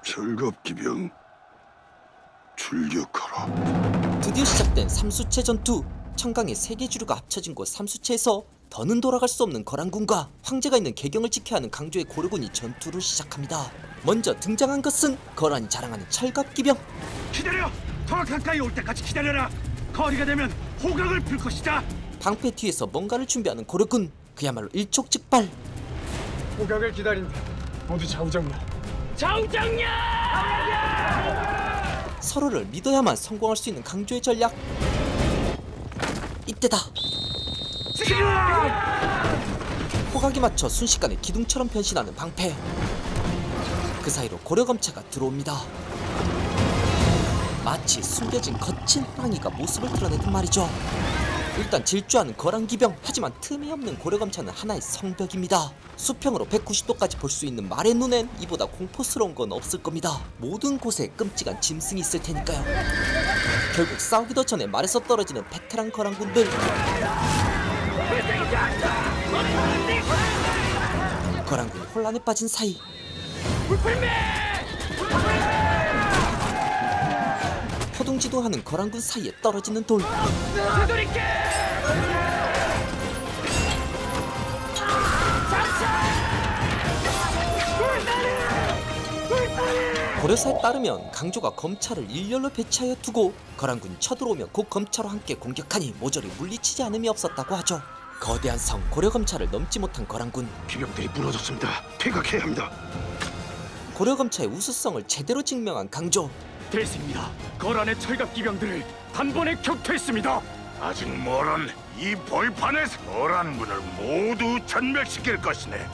철갑기병 출격하라. 드디어 시작된 삼수체 전투 청강의 세계 주류가 합쳐진 곳 삼수체에서 더는 돌아갈 수 없는 거란군과 황제가 있는 개경을 지켜야 하는 강조의 고려군이 전투를 시작합니다 먼저 등장한 것은 거란이 자랑하는 철갑기병 기다려! 더 가까이 올 때까지 기다려라! 거리가 되면 호각을 불 것이다! 방패 뒤에서 뭔가를 준비하는 고려군 그야말로 일촉즉발 호각을 기다린다. 모두 좌우장로. 정장년! 서로를 믿어야만 성공할 수 있는 강조의 전략 이때다 호각이 맞춰 순식간에 기둥처럼 변신하는 방패 그 사이로 고려검차가 들어옵니다 마치 숨겨진 거친 호랑이가 모습을 드러내듯 말이죠 일단 질주하는 거란기병 하지만 틈이 없는 고려검차는 하나의 성벽입니다. 수평으로 190도까지 볼 수 있는 말의 눈엔 이보다 공포스러운 건 없을 겁니다. 모든 곳에 끔찍한 짐승이 있을 테니까요. 결국 싸우기도 전에 말에서 떨어지는 베테랑 거란군들. 거란군 혼란에 빠진 사이 허둥지둥하는 거란군 사이에 떨어지는 돌 고려사에 따르면 강조가 검차를 일렬로 배치하여 두고 거란군이 쳐들어오면 곧 검차로 함께 공격하니 모조리 물리치지 않음이 없었다고 하죠 거대한 성 고려검차를 넘지 못한 거란군 기병들이 무너졌습니다. 퇴각해야 합니다. 고려검차의 우수성을 제대로 증명한 강조 대승입니다. 거란의 철갑 기병들을 단번에 격퇴했습니다. 아직 멀은 이 벌판에서 거란군을 모두 전멸시킬 것이네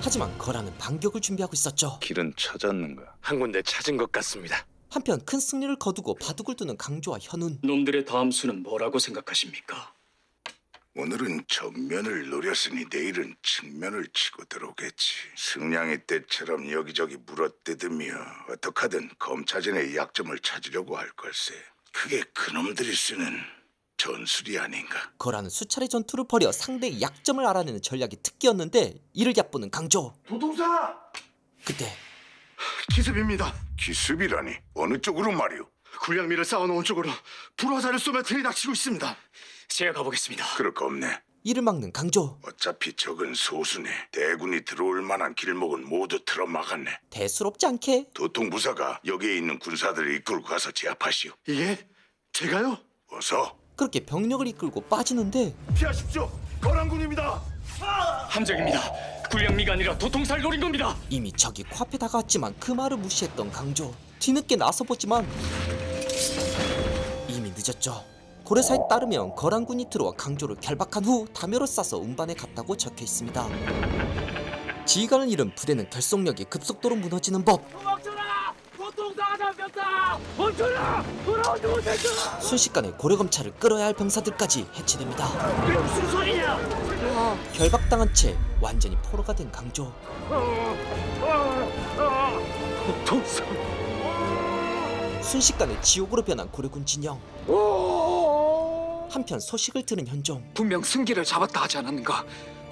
하지만 거란은 반격을 준비하고 있었죠 길은 찾았는가? 한 군데 찾은 것 같습니다. 한편 큰 승리를 거두고 바둑을 두는 강조와 현운 놈들의 다음 수는 뭐라고 생각하십니까? 오늘은 정면을 노렸으니 내일은 측면을 치고 들어오겠지. 승량이 때처럼 여기저기 물어뜯으며 어떻게든 검차진의 약점을 찾으려고 할 걸세. 그게 그놈들이 쓰는 전술이 아닌가. 거란은 수차례 전투를 벌여 상대의 약점을 알아내는 전략이 특기였는데 이를 얕보는 강조 도동사 그때 기습입니다. 기습이라니 어느 쪽으로 말이오? 군량미를 쌓아놓은 쪽으로 불화살을 쏘며 들이닥치고 있습니다. 제가 가보겠습니다. 그럴 거 없네. 이를 막는 강조 어차피 적은 소수네. 대군이 들어올 만한 길목은 모두 틀어막았네. 대수롭지 않게 도통부사가 여기에 있는 군사들을 이끌고 가서 제압하시오. 예? 제가요? 어서. 그렇게 병력을 이끌고 빠지는데 피하십시오. 거란군입니다. 함정입니다. 군량미가 아니라 도통살 노린 겁니다. 이미 적이 코앞에 다가왔지만 그 말을 무시했던 강조 뒤늦게 나서 보지만 이미 늦었죠. 고려사에 따르면 거란군이 들어와 강조를 결박한 후 담요를 싸서 운반에 갔다고 적혀 있습니다. 지휘관을 잃은 부대는 결속력이 급속도로 무너지는 법! 멈춰라! 돌아오지! 순식간에 고려검차를 끌어야 할 병사들까지 해체됩니다. 무슨 소리냐! 결박당한 채 완전히 포로가 된 강조. 동사 순식간에 지옥으로 변한 고려군 진영 한편 소식을 들은 현종 분명 승기를 잡았다 하지 않았는가?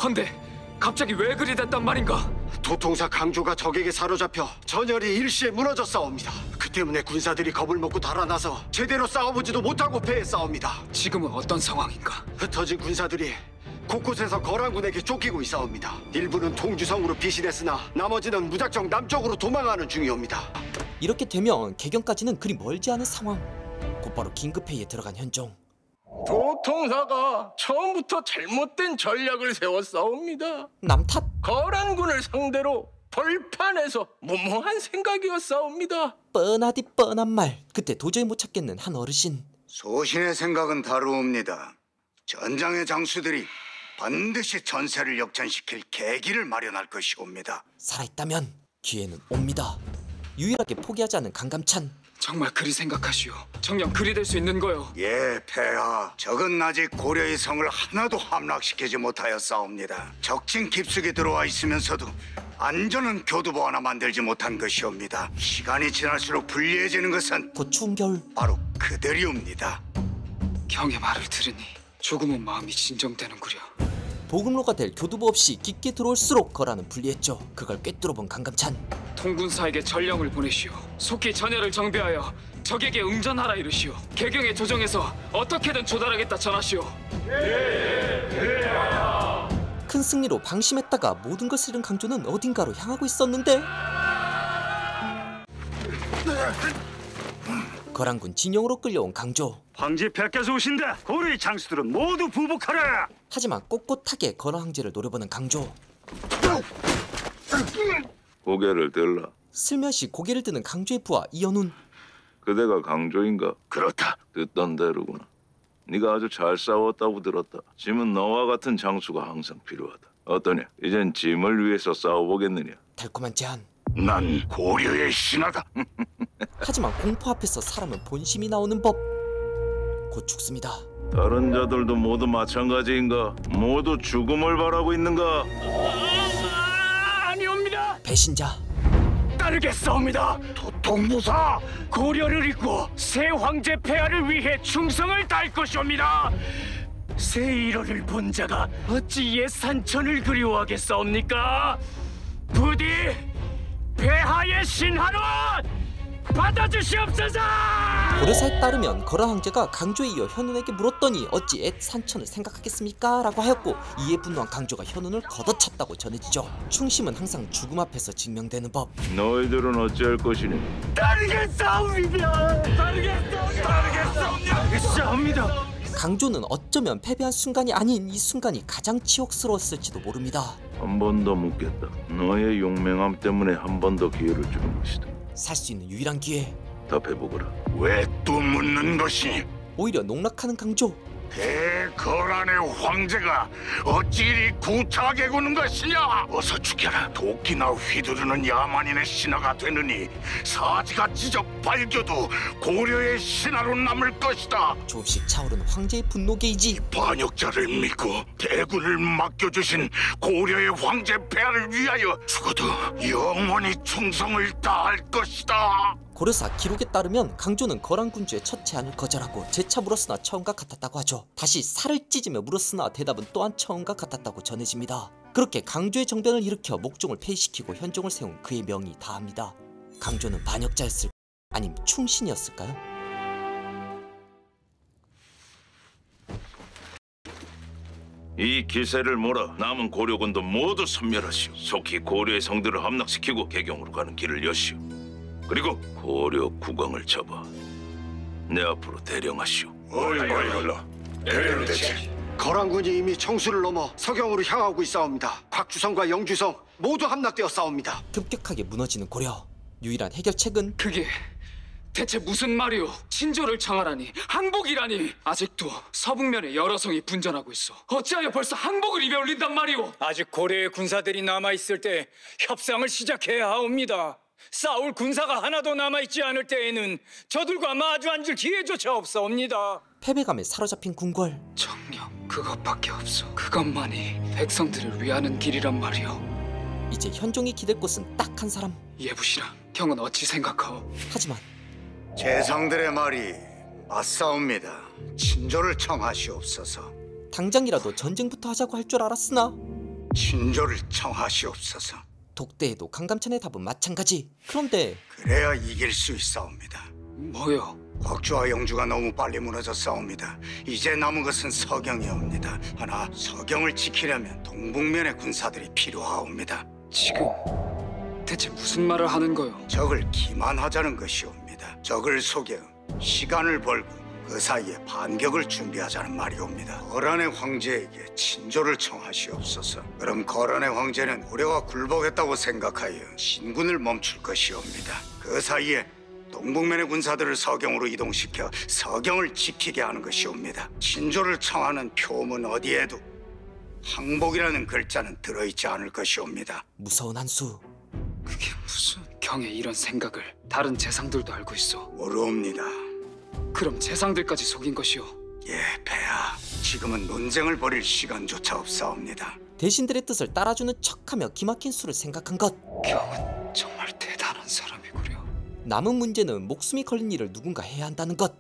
헌데 갑자기 왜 그리 됐단 말인가? 도통사 강조가 적에게 사로잡혀 전열이 일시에 무너졌사옵니다. 그 때문에 군사들이 겁을 먹고 달아나서 제대로 싸워보지도 못하고 패했사옵니다. 지금은 어떤 상황인가? 흩어진 군사들이 곳곳에서 거란군에게 쫓기고 있사옵니다. 일부는 통주성으로 피신했으나 나머지는 무작정 남쪽으로 도망하는 중이옵니다. 이렇게 되면 개경까지는 그리 멀지 않은 상황 곧바로 긴급회의에 들어간 현종 도통사가 처음부터 잘못된 전략을 세웠사옵니다. 남탓 거란군을 상대로 벌판에서 무모한 생각이었사옵니다. 뻔하디 뻔한 말 그때 도저히 못 찾겠는 한 어르신 소신의 생각은 다르옵니다. 전장의 장수들이 반드시 전세를 역전시킬 계기를 마련할 것이옵니다. 살아있다면 기회는 옵니다 유일하게 포기하지 않은 강감찬 정말 그리 생각하시오. 정녕 그리 될 수 있는 거요. 예, 폐하. 적은 아직 고려의 성을 하나도 함락시키지 못하였사옵니다. 적진 깊숙이 들어와 있으면서도 안전한 교두보 하나 만들지 못한 것이옵니다. 시간이 지날수록 불리해지는 것은 겨울 바로 그들이옵니다. 경의 말을 들으니 조금은 마음이 진정되는구려. 보급로가 될 교두보 없이 깊게 들어올수록 거라는 불리했죠 그걸 꿰뚫어본 강감찬 통군사에게 전령을 보내시오. 속히 전열을 정비하여 적에게 응전하라 이르시오. 개경에 조정해서 어떻게든 조달하겠다 전하시오. 큰 승리로 방심했다가 모든 것을 잃은 강조는 어딘가로 향하고 있었는데 거란군 진영으로 끌려온 강조 황제 폐하께서 오신다. 고려의 장수들은 모두 부복하라. 하지만 꼿꼿하게 거란 황제를 노려보는 강조 고개를 들라. 슬며시 고개를 드는 강조의 부하 이연훈 그대가 강조인가? 그렇다. 듣던 대로구나. 네가 아주 잘 싸웠다고 들었다. 짐은 너와 같은 장수가 항상 필요하다. 어떠냐? 이젠 짐을 위해서 싸워보겠느냐? 달콤한 제안 난 고려의 신하다. 하지만 공포 앞에서 사람은 본심이 나오는 법 곧 죽습니다 다른 자들도 모두 마찬가지인가? 모두 죽음을 바라고 있는가? 아니옵니다. 배신자 따르겠사옵니다. 도통무사 고려를 잇고 새 황제 폐하를 위해 충성을 다할 것이옵니다. 새 일원을 본 자가 어찌 옛 산천을 그리워하겠사옵니까? 부디 폐하의 신하로 받아주시옵소서! 고려사에 따르면 거란 황제가 강조에 이어 현운에게 물었더니 어찌 옛 산천을 생각하겠습니까? 라고 하였고 이에 분노한 강조가 현운을 걷어찼다고 전해지죠 충심은 항상 죽음 앞에서 증명되는 법 너희들은 어찌할 것이냐? 따르겠사옵니다! 따르겠사옵니다! 따르겠사옵니다! 강조는 어쩌면 패배한 순간이 아닌 이 순간이 가장 치욕스러웠을지도 모릅니다 한 번 더 묻겠다. 너의 용맹함 때문에 한 번 더 기회를 주는 것이다. 살 수 있는 유일한 기회 답해보거라. 왜 또 묻는 것이니? 오히려 농락하는 강조 대거란의 황제가 어찌 이리 구차하게 구는 것이냐? 어서 죽여라. 도끼나 휘두르는 야만인의 신하가 되느니 사지가 찢어 발겨도 고려의 신하로 남을 것이다. 조금씩 차오르는 황제의 분노 게이지 반역자를 믿고 대군을 맡겨주신 고려의 황제 폐하를 위하여 죽어도 영원히 충성을 다할 것이다. 고려사 기록에 따르면 강조는 거란 군주의 첫 제안을 거절하고 재차 물었으나 처음과 같았다고 하죠. 다시 살을 찢으며 물었으나 대답은 또한 처음과 같았다고 전해집니다. 그렇게 강조의 정변을 일으켜 목종을 폐위시키고 현종을 세운 그의 명이 다합니다. 강조는 반역자였을까? 아님 충신이었을까요? 이 기세를 몰아 남은 고려군도 모두 섬멸하시오. 속히 고려의 성들을 함락시키고 개경으로 가는 길을 여시오. 그리고 고려 국왕을 잡아 내 앞으로 대령하시오. 얼마일라 대령 대체 거란군이 이미 청수를 넘어 서경으로 향하고 있사옵니다. 곽주성과 영주성 모두 함락되었사옵니다. 급격하게 무너지는 고려. 유일한 해결책은 그게 대체 무슨 말이오? 친조를 청하라니 항복이라니 아직도 서북면에 여러 성이 분전하고 있어. 어찌하여 벌써 항복을 입에 올린단 말이오? 아직 고려의 군사들이 남아 있을 때 협상을 시작해야 하옵니다. 싸울 군사가 하나도 남아 있지 않을 때에는 저들과 마주 앉을 기회조차 없사옵니다. 패배감에 사로잡힌 궁궐. 정령 그것밖에 없어. 그것만이 백성들을 위하는 길이란 말이오. 이제 현종이 기댈 곳은 딱 한 사람. 예부시랑 형은 어찌 생각하오? 하지만 재상들의 말이 맞사옵니다. 친조를 청하시옵소서. 당장이라도 전쟁부터 하자고 할 줄 알았으나 친조를 청하시옵소서. 독대에도 강감찬의 답은 마찬가지. 그런데 그래야 이길 수 있사옵니다. 뭐요? 곽주와 영주가 너무 빨리 무너졌사옵니다. 이제 남은 것은 서경이옵니다. 하나 서경을 지키려면 동북면의 군사들이 필요하옵니다. 지금 대체 무슨 말을 하는 거요? 적을 기만하자는 것이옵니다. 적을 속여 시간을 벌고 그 사이에 반격을 준비하자는 말이옵니다. 거란의 황제에게 친조를 청하시옵소서. 그럼 거란의 황제는 고려가 굴복했다고 생각하여 신군을 멈출 것이옵니다. 그 사이에 동북면의 군사들을 서경으로 이동시켜 서경을 지키게 하는 것이옵니다. 친조를 청하는 표문 어디에도 항복이라는 글자는 들어있지 않을 것이옵니다. 무서운 한수. 그게 무슨 경의 이런 생각을 다른 재상들도 알고 있어. 모르옵니다. 그럼 재상들까지 속인 것이오. 예, 폐하. 지금은 논쟁을 벌일 시간조차 없사옵니다. 대신들의 뜻을 따라주는 척하며 기막힌 수를 생각한 것. 경은 정말 대단한 사람이구려. 남은 문제는 목숨이 걸린 일을 누군가 해야 한다는 것.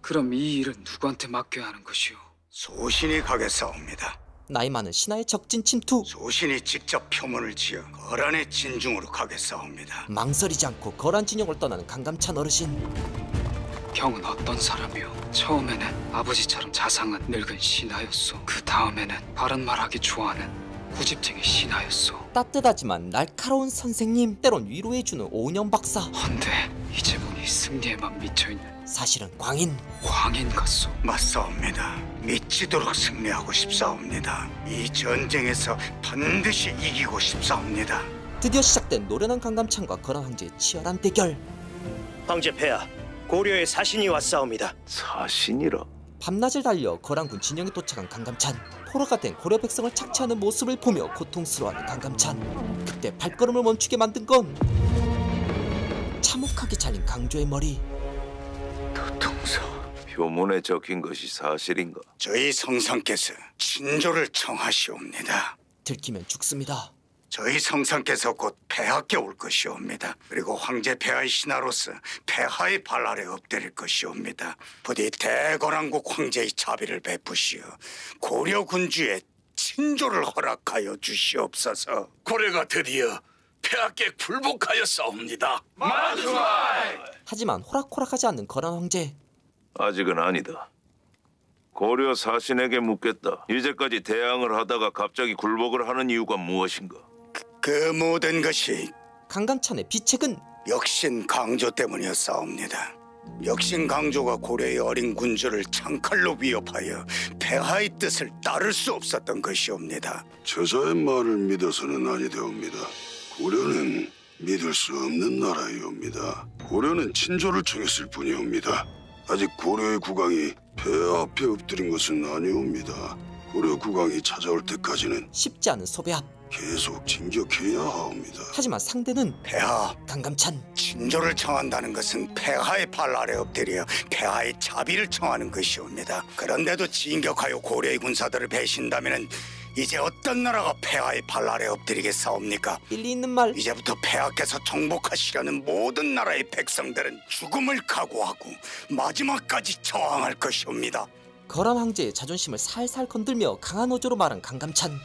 그럼 이 일은 누구한테 맡겨야 하는 것이오? 소신이 가겠사옵니다. 나이 많은 신하의 적진 침투. 소신이 직접 표문을 지어 거란의 진중으로 가겠사옵니다. 망설이지 않고 거란 진영을 떠나는 강감찬 어르신. 경은 어떤 사람이오? 처음에는 아버지처럼 자상한 늙은 신하였소. 그 다음에는 바른 말하기 좋아하는 구집쟁이 신하였소. 따뜻하지만 날카로운 선생님. 때론 위로해주는 오년 박사. 헌데 이제 보니 승리에만 미쳐있는 사실은 광인. 광인 같소. 맞사옵니다. 미치도록 승리하고 싶사옵니다. 이 전쟁에서 반드시 이기고 싶사옵니다. 드디어 시작된 노련한 강감찬과 거란 황제의 치열한 대결. 황제 폐하, 고려의 사신이 왔사옵니다. 사신이라? 밤낮을 달려 거란군 진영에 도착한 강감찬. 포로가 된 고려 백성을 착취하는 모습을 보며 고통스러워하는 강감찬. 그때 발걸음을 멈추게 만든 건 참혹하게 잘린 강조의 머리. 도통서 표문에 적힌 것이 사실인가? 저희 성상께서 친조를 청하시옵니다. 들키면 죽습니다. 저희 성상께서 곧 폐하께 올 것이옵니다. 그리고 황제 폐하의 신하로서 폐하의 발 아래 엎드릴 것이옵니다. 부디 대거란국 황제의 자비를 베푸시어 고려 군주의 친조를 허락하여 주시옵소서. 고려가 드디어 폐하께 굴복하였사옵니다. 하지만 호락호락하지 않는 거란 황제. 아직은 아니다. 고려 사신에게 묻겠다. 이제까지 대항을 하다가 갑자기 굴복을 하는 이유가 무엇인가? 그 모든 것이 강감찬의 비책은 역신 강조 때문이었사옵니다. 역신 강조가 고려의 어린 군주를 창칼로 위협하여 폐하의 뜻을 따를 수 없었던 것이옵니다. 저자의 말을 믿어서는 아니 되옵니다. 고려는 믿을 수 없는 나라이옵니다. 고려는 친조를 청했을 뿐이옵니다. 아직 고려의 국왕이 폐하 앞에 엎드린 것은 아니옵니다. 고려 국왕이 찾아올 때까지는 쉽지 않은 소배합. 계속 진격해야 하옵니다. 하지만 상대는 폐하 강감찬. 친조를 청한다는 것은 폐하의 발 아래 엎드려 폐하의 자비를 청하는 것이옵니다. 그런데도 진격하여 고려의 군사들을 배신다면 이제 어떤 나라가 폐하의 발 아래 엎드리겠사옵니까? 일리 있는 말. 이제부터 폐하께서 정복하시려는 모든 나라의 백성들은 죽음을 각오하고 마지막까지 저항할 것이옵니다. 거란 황제의 자존심을 살살 건들며 강한 어조로 말한 강감찬.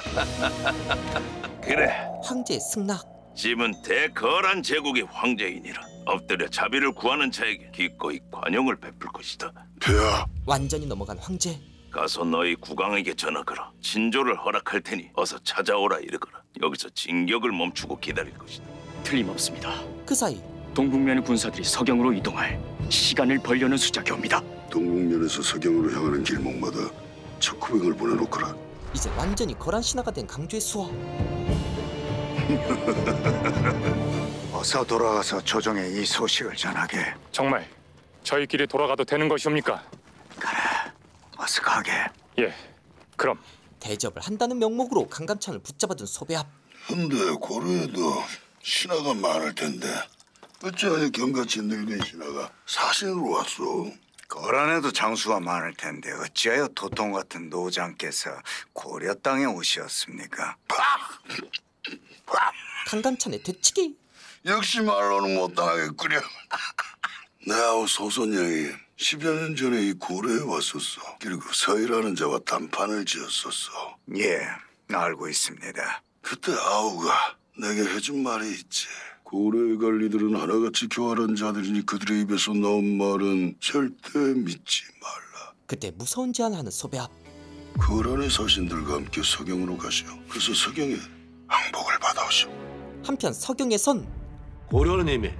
(laughs) 그래, 황제의 승낙. 짐은 대거란 제국의 황제이니라. 엎드려 자비를 구하는 자에게 기꺼이 관용을 베풀 것이다. 폐하, 완전히 넘어간 황제. 가서 너희 국왕에게 전하거라. 진조를 허락할 테니 어서 찾아오라 이르거라. 여기서 진격을 멈추고 기다릴 것이다. 틀림없습니다. 그 사이 동북면의 군사들이 서경으로 이동할 시간을 벌려는 수작이 옵니다. 동북면에서 서경으로 향하는 길목마다 척후병을 보내놓거라. 이제 완전히 거란 신하가 된 강조의 수호. (laughs) 어서 돌아가서 조정에 이 소식을 전하게. 정말 저희끼리 돌아가도 되는 것이옵니까? 어서 가게. 예, 그럼 대접을 한다는 명목으로 강감찬을 붙잡아둔 소배합. 근데 고려에도 신하가 많을 텐데 어찌하여 경같이 늙은 신하가 사신으로 왔소? 거란에도 장수가 많을 텐데 어찌하여 도통 같은 노장께서 고려 땅에 오시었습니까? 강감찬의 되치기. 역시 말로는 못당하겠구려. 내하고 소손영이 10여 년 전에 이 고려에 왔었어. 그리고 서희라는 자와 단판을 지었었어. 예, 알고 있습니다. 그때 아우가 내게 해준 말이 있지. 고려의 관리들은 하나같이 교활한 자들이니 그들의 입에서 나온 말은 절대 믿지 말라. 그때 무서운 제안을 하는 소배합. 거란의 서신들과 함께 서경으로 가시오. 그래서 서경에 항복을 받아오시오. 한편 서경에선 고려는 이미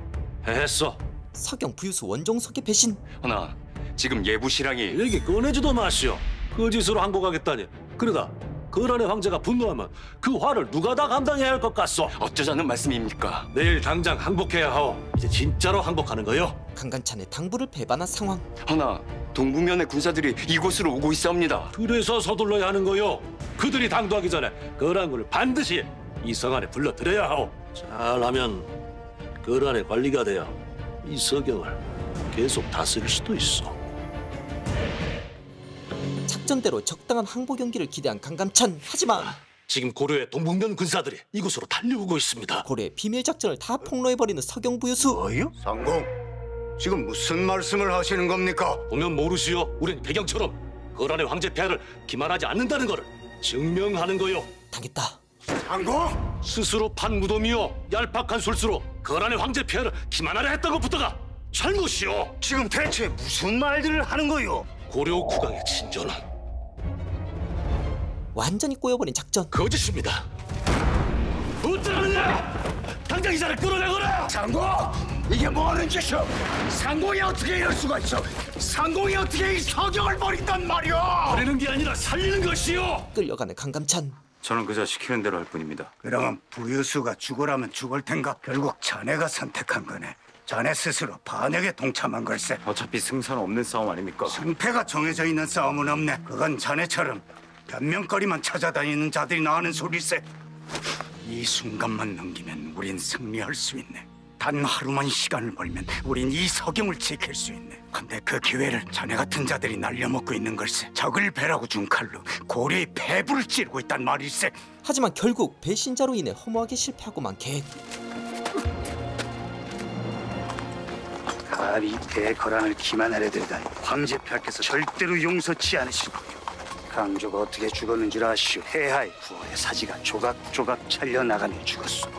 했어. 서경 부유수 원종석의 배신. 허나 지금 예부시랑이 얘기 꺼내지도 마시오. 그 짓으로 항복하겠다니. 그러다 거란의 황제가 분노하면 그 화를 누가 다 감당해야 할 것 같소. 어쩌자는 말씀입니까? 내일 당장 항복해야 하오. 이제 진짜로 항복하는 거요. 강간찬의 당부를 배반한 상황. 허나 동북면의 군사들이 이곳으로 오고 있사옵니다. 그래서 서둘러야 하는 거요. 그들이 당도하기 전에 거란군을 반드시 이성 안에 불러들여야 하오. 잘하면 거란의 관리가 되어 이 서경을 계속 다스릴 수도 있어. 작전대로 적당한 항복 연기를 기대한 강감찬. 하지만 지금 고려의 동북면 군사들이 이곳으로 달려오고 있습니다. 고려의 비밀 작전을 다 폭로해버리는 서경 부 유수. 뭐요? 상공, 지금 무슨 말씀을 하시는 겁니까? 보면 모르시오. 우린 배경처럼 거란의 황제 폐하를 기만하지 않는다는 것을 증명하는 거요. 당했다. 상공! 스스로 판 무덤이요. 얄팍한 술수로 거란의 황제 폐하를 기만하려 했던 것부터가 잘못이오. 지금 대체 무슨 말들을 하는 거요? 고려 국왕의 친전은 완전히 꼬여버린 작전. 거짓입니다. 어쩌느냐? 당장 이 자를 끌어내거라. 상공! 이게 뭐하는 짓이오? 상공이 어떻게 이럴 수가 있어? 상공이 어떻게 이 서경을 버린단 말이오? 버리는 게 아니라 살리는 것이오. 끌려가는 강감찬. 저는 그저 시키는 대로 할 뿐입니다. 그러면 부유수가 죽으라면 죽을 텐가? 결국 자네가 선택한 거네. 자네 스스로 반역에 동참한 걸세. 어차피 승산 없는 싸움 아닙니까? 승패가 정해져 있는 싸움은 없네. 그건 자네처럼 변명거리만 찾아다니는 자들이 나하는 소리세. 이 순간만 넘기면 우린 승리할 수 있네. 단 하루만 시간을 벌면 우린 이 서경을 지킬 수 있네. 근데 그 기회를 자네 같은 자들이 날려먹고 있는 걸세. 적을 배라고 준 칼로 고려의 폐부를 찌르고 있단 말일세. 하지만 결국 배신자로 인해 허무하게 실패하고만 계획. 가비 대거란을 기만하려 들다니 황제 폐하께서 절대로 용서치 않으시군요. 강조가 어떻게 죽었는지 아시오. 폐하의 구월의 사지가 조각조각 잘려나가며 죽었소.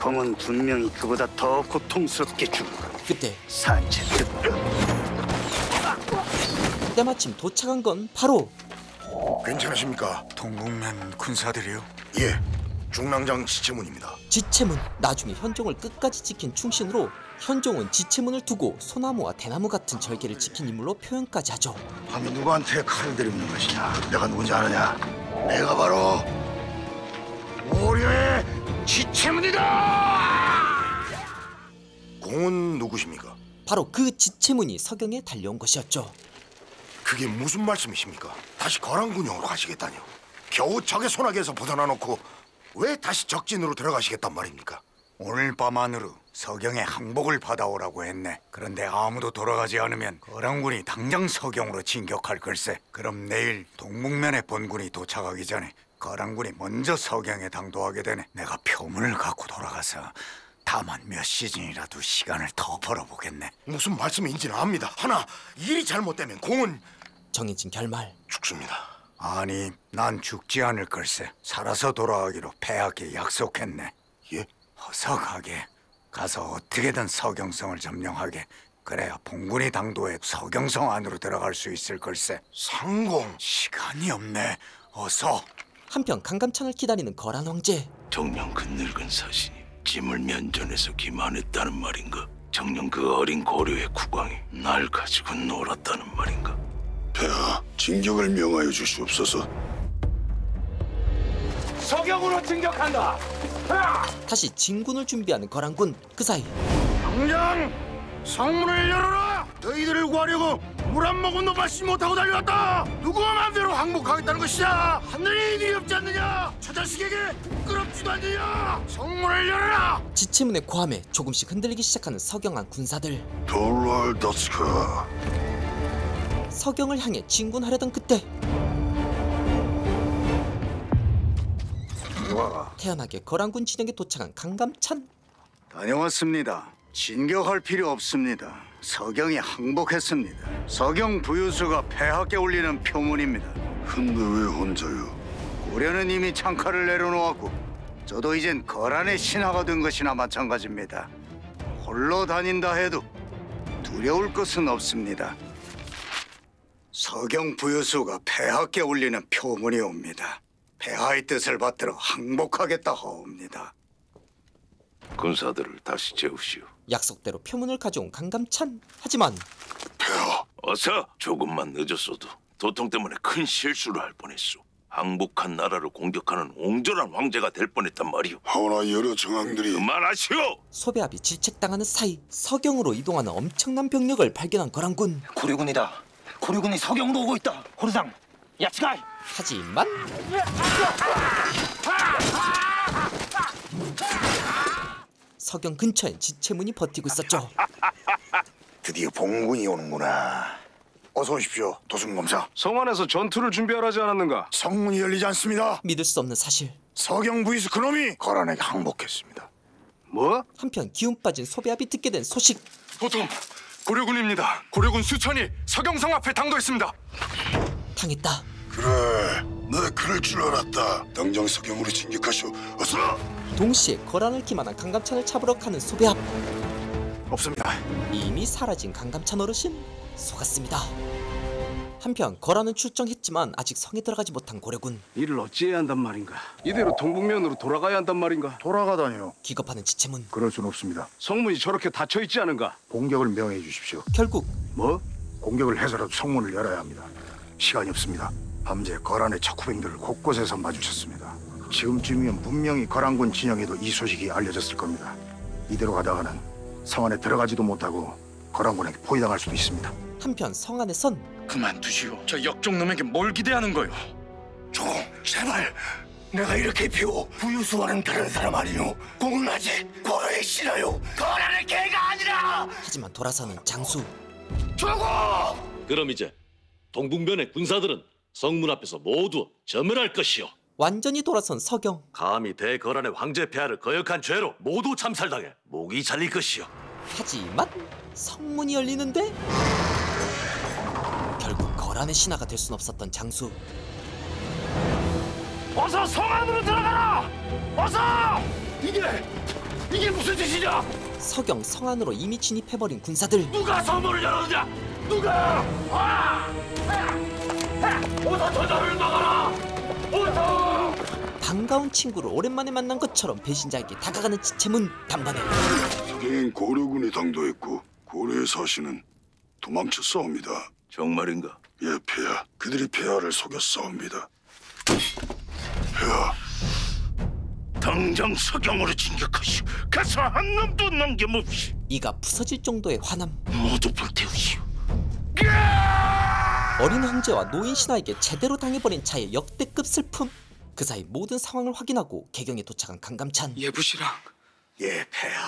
범은 분명히 그보다 더 고통스럽게 죽은 것. 그때 산채 뜻 때마침 도착한 건 바로 괜찮으십니까? 동북면 군사들이요? 예, 중랑장 지체문입니다. 지체문. 나중에 현종을 끝까지 지킨 충신으로 현종은 지체문을 두고 소나무와 대나무 같은 절개를 지킨 인물로 표현까지 하죠. 감히 누구한테 칼을 들이는 것이냐? 내가 누군지 아느냐? 내가 바로 고려의 지체문이다! 공은 누구십니까? 바로 그 지체문이 서경에 달려온 것이었죠. 그게 무슨 말씀이십니까? 다시 거란군용으로 가시겠다뇨? 겨우 적의 소나기에서 벗어나놓고 왜 다시 적진으로 들어가시겠단 말입니까? 오늘 밤 안으로 서경의 항복을 받아오라고 했네. 그런데 아무도 돌아가지 않으면 거란군이 당장 서경으로 진격할 걸세. 그럼 내일 동북면의 본군이 도착하기 전에 거란군이 먼저 서경에 당도하게 되네. 내가 표문을 갖고 돌아가서 다만 몇 시즌이라도 시간을 더 벌어보겠네. 무슨 말씀인지는 압니다. 하나 일이 잘못되면 공은 정해진 결말. 죽습니다. 아니, 난 죽지 않을 걸세. 살아서 돌아오기로 폐하께 약속했네. 예? 어서 가게. 가서 어떻게든 서경성을 점령하게. 그래야 봉군이 당도해 서경성 안으로 들어갈 수 있을 걸세. 상공. 시간이 없네. 어서. 한편 강감찬을 기다리는 거란 황제. 정녕 그 늙은 사신이 짐을 면전에서 기만했다는 말인가? 정녕 그 어린 고려의 국왕이 날 가지고 놀았다는 말인가? 폐하, 진격을 명하여 주시옵소서. 서경으로 진격한다. 다시 진군을 준비하는 거란군. 그 사이 당장 성문을 열어라. 너희들을 구하려고 물 한 모금도 마시지 못하고 달려왔다. 누구 마음대로 항복하겠다는 것이야. 하늘에 일이 없지 않느냐? 저 자식에게 부끄럽지도 않느냐? 성문을 열어라. 지체문의 고함에 조금씩 흔들리기 시작하는 서경한 군사들. 돌랄다스카. 서경을 향해 진군하려던 그때 태연하게 거란군 진영에 도착한 강감찬. 다녀왔습니다. 진격할 필요 없습니다. 서경이 항복했습니다. 서경 부유수가 폐하께 올리는 표문입니다. 근데 왜 혼자요? 고려는 이미 창칼을 내려놓았고 저도 이젠 거란의 신하가 된 것이나 마찬가지입니다. 홀로 다닌다 해도 두려울 것은 없습니다. 서경 부유수가 폐하께 올리는 표문이 옵니다. 폐하의 뜻을 받들어 항복하겠다 하옵니다. 군사들을 다시 재우시오. 약속대로 표문을 가져온 강감찬. 하지만 어서 조금만 늦었어도 도통 때문에 큰 실수를 할 뻔했소. 항복한 나라를 공격하는 옹졸한 황제가 될 뻔했단 말이오. 하오나 여러 정황들이 그만하시오. 소배합이 질책당하는 사이 서경으로 이동하는 엄청난 병력을 발견한 거란군. 고려군이다. 고려군이 서경으로 오고 있다. 호르상. 하지만 서경 근처엔 지체문이 버티고 있었죠. 드디어 봉군이 오는구나. 어서 오십시오, 도순검사. 성안에서 전투를 준비하라지 않았는가? 성문이 열리지 않습니다. 믿을 수 없는 사실. 서경 부이스 그놈이 거란에게 항복했습니다. 뭐? 한편 기운 빠진 소배합이 듣게 된 소식. 보통 고려군입니다. 고려군 수천이 서경성 앞에 당도했습니다. 당했다. 그래, 내 그럴 줄 알았다. 당장 서경으로 진격하시오. 어서. 동시에 거란을 기만한 강감찬을 잡으러 가는 소배합. 없습니다. 이미 사라진 강감찬 어르신 속았습니다. 한편 거란은 출정했지만 아직 성에 들어가지 못한 고려군. 이를 어찌해야 한단 말인가? 이대로 동북면으로 돌아가야 한단 말인가? 돌아가다니요. 기겁하는 지체문. 그럴 순 없습니다. 성문이 저렇게 닫혀 있지 않은가? 공격을 명해 주십시오. 결국 뭐? 공격을 해서라도 성문을 열어야 합니다. 시간이 없습니다. 밤새 거란의 척후병들을 곳곳에서 마주쳤습니다. 지금쯤이면 분명히 거란군 진영에도 이 소식이 알려졌을 겁니다. 이대로 가다가는 성 안에 들어가지도 못하고 거란군에게 포위당할 수도 있습니다. 한편 성 안에선 그만두시오. 저 역종놈에게 뭘 기대하는 거요? 조공, 제발. 내가 이렇게 비워 부유수와는 다른 사람 아니오. 공은 아직 고려의 신하요. 거란의 개가 아니라. 하지만 돌아서는 장수. 조공! 그럼 이제 동북면의 군사들은 성문 앞에서 모두 점멸할 것이요. 완전히 돌아선 서경. 감히 대거란의 황제 폐하를 거역한 죄로 모두 참살당해 목이 잘릴 것이요. 하지만 성문이 열리는데 결국 거란의 신하가 될 순 없었던 장수. 어서 성 안으로 들어가라! 어서! 이게 이게 무슨 짓이냐? 서경 성 안으로 이미 진입해버린 군사들. 누가 성문을 열었느냐? 누가? 아! 어서 저절을 막아라! 어서! 반가운 친구를 오랜만에 만난 것처럼 배신자에게 다가가는 지체문 단번에 서경인 고려군이 당도했고 고려의 사신은 도망쳤사옵니다. 정말인가? 예, 폐하. 그들이 폐하를 속였사옵니다. 폐하, 당장 서경으로 진격하시오. 가서 한 놈도 남김없이 이가 부서질 정도의 화남. 모두 불태우시오. 어린 황제와 노인 신하에게 제대로 당해버린 차의 역대급 슬픔. 그 사이 모든 상황을 확인하고 개경에 도착한 강감찬. 예부시랑 예, 폐하.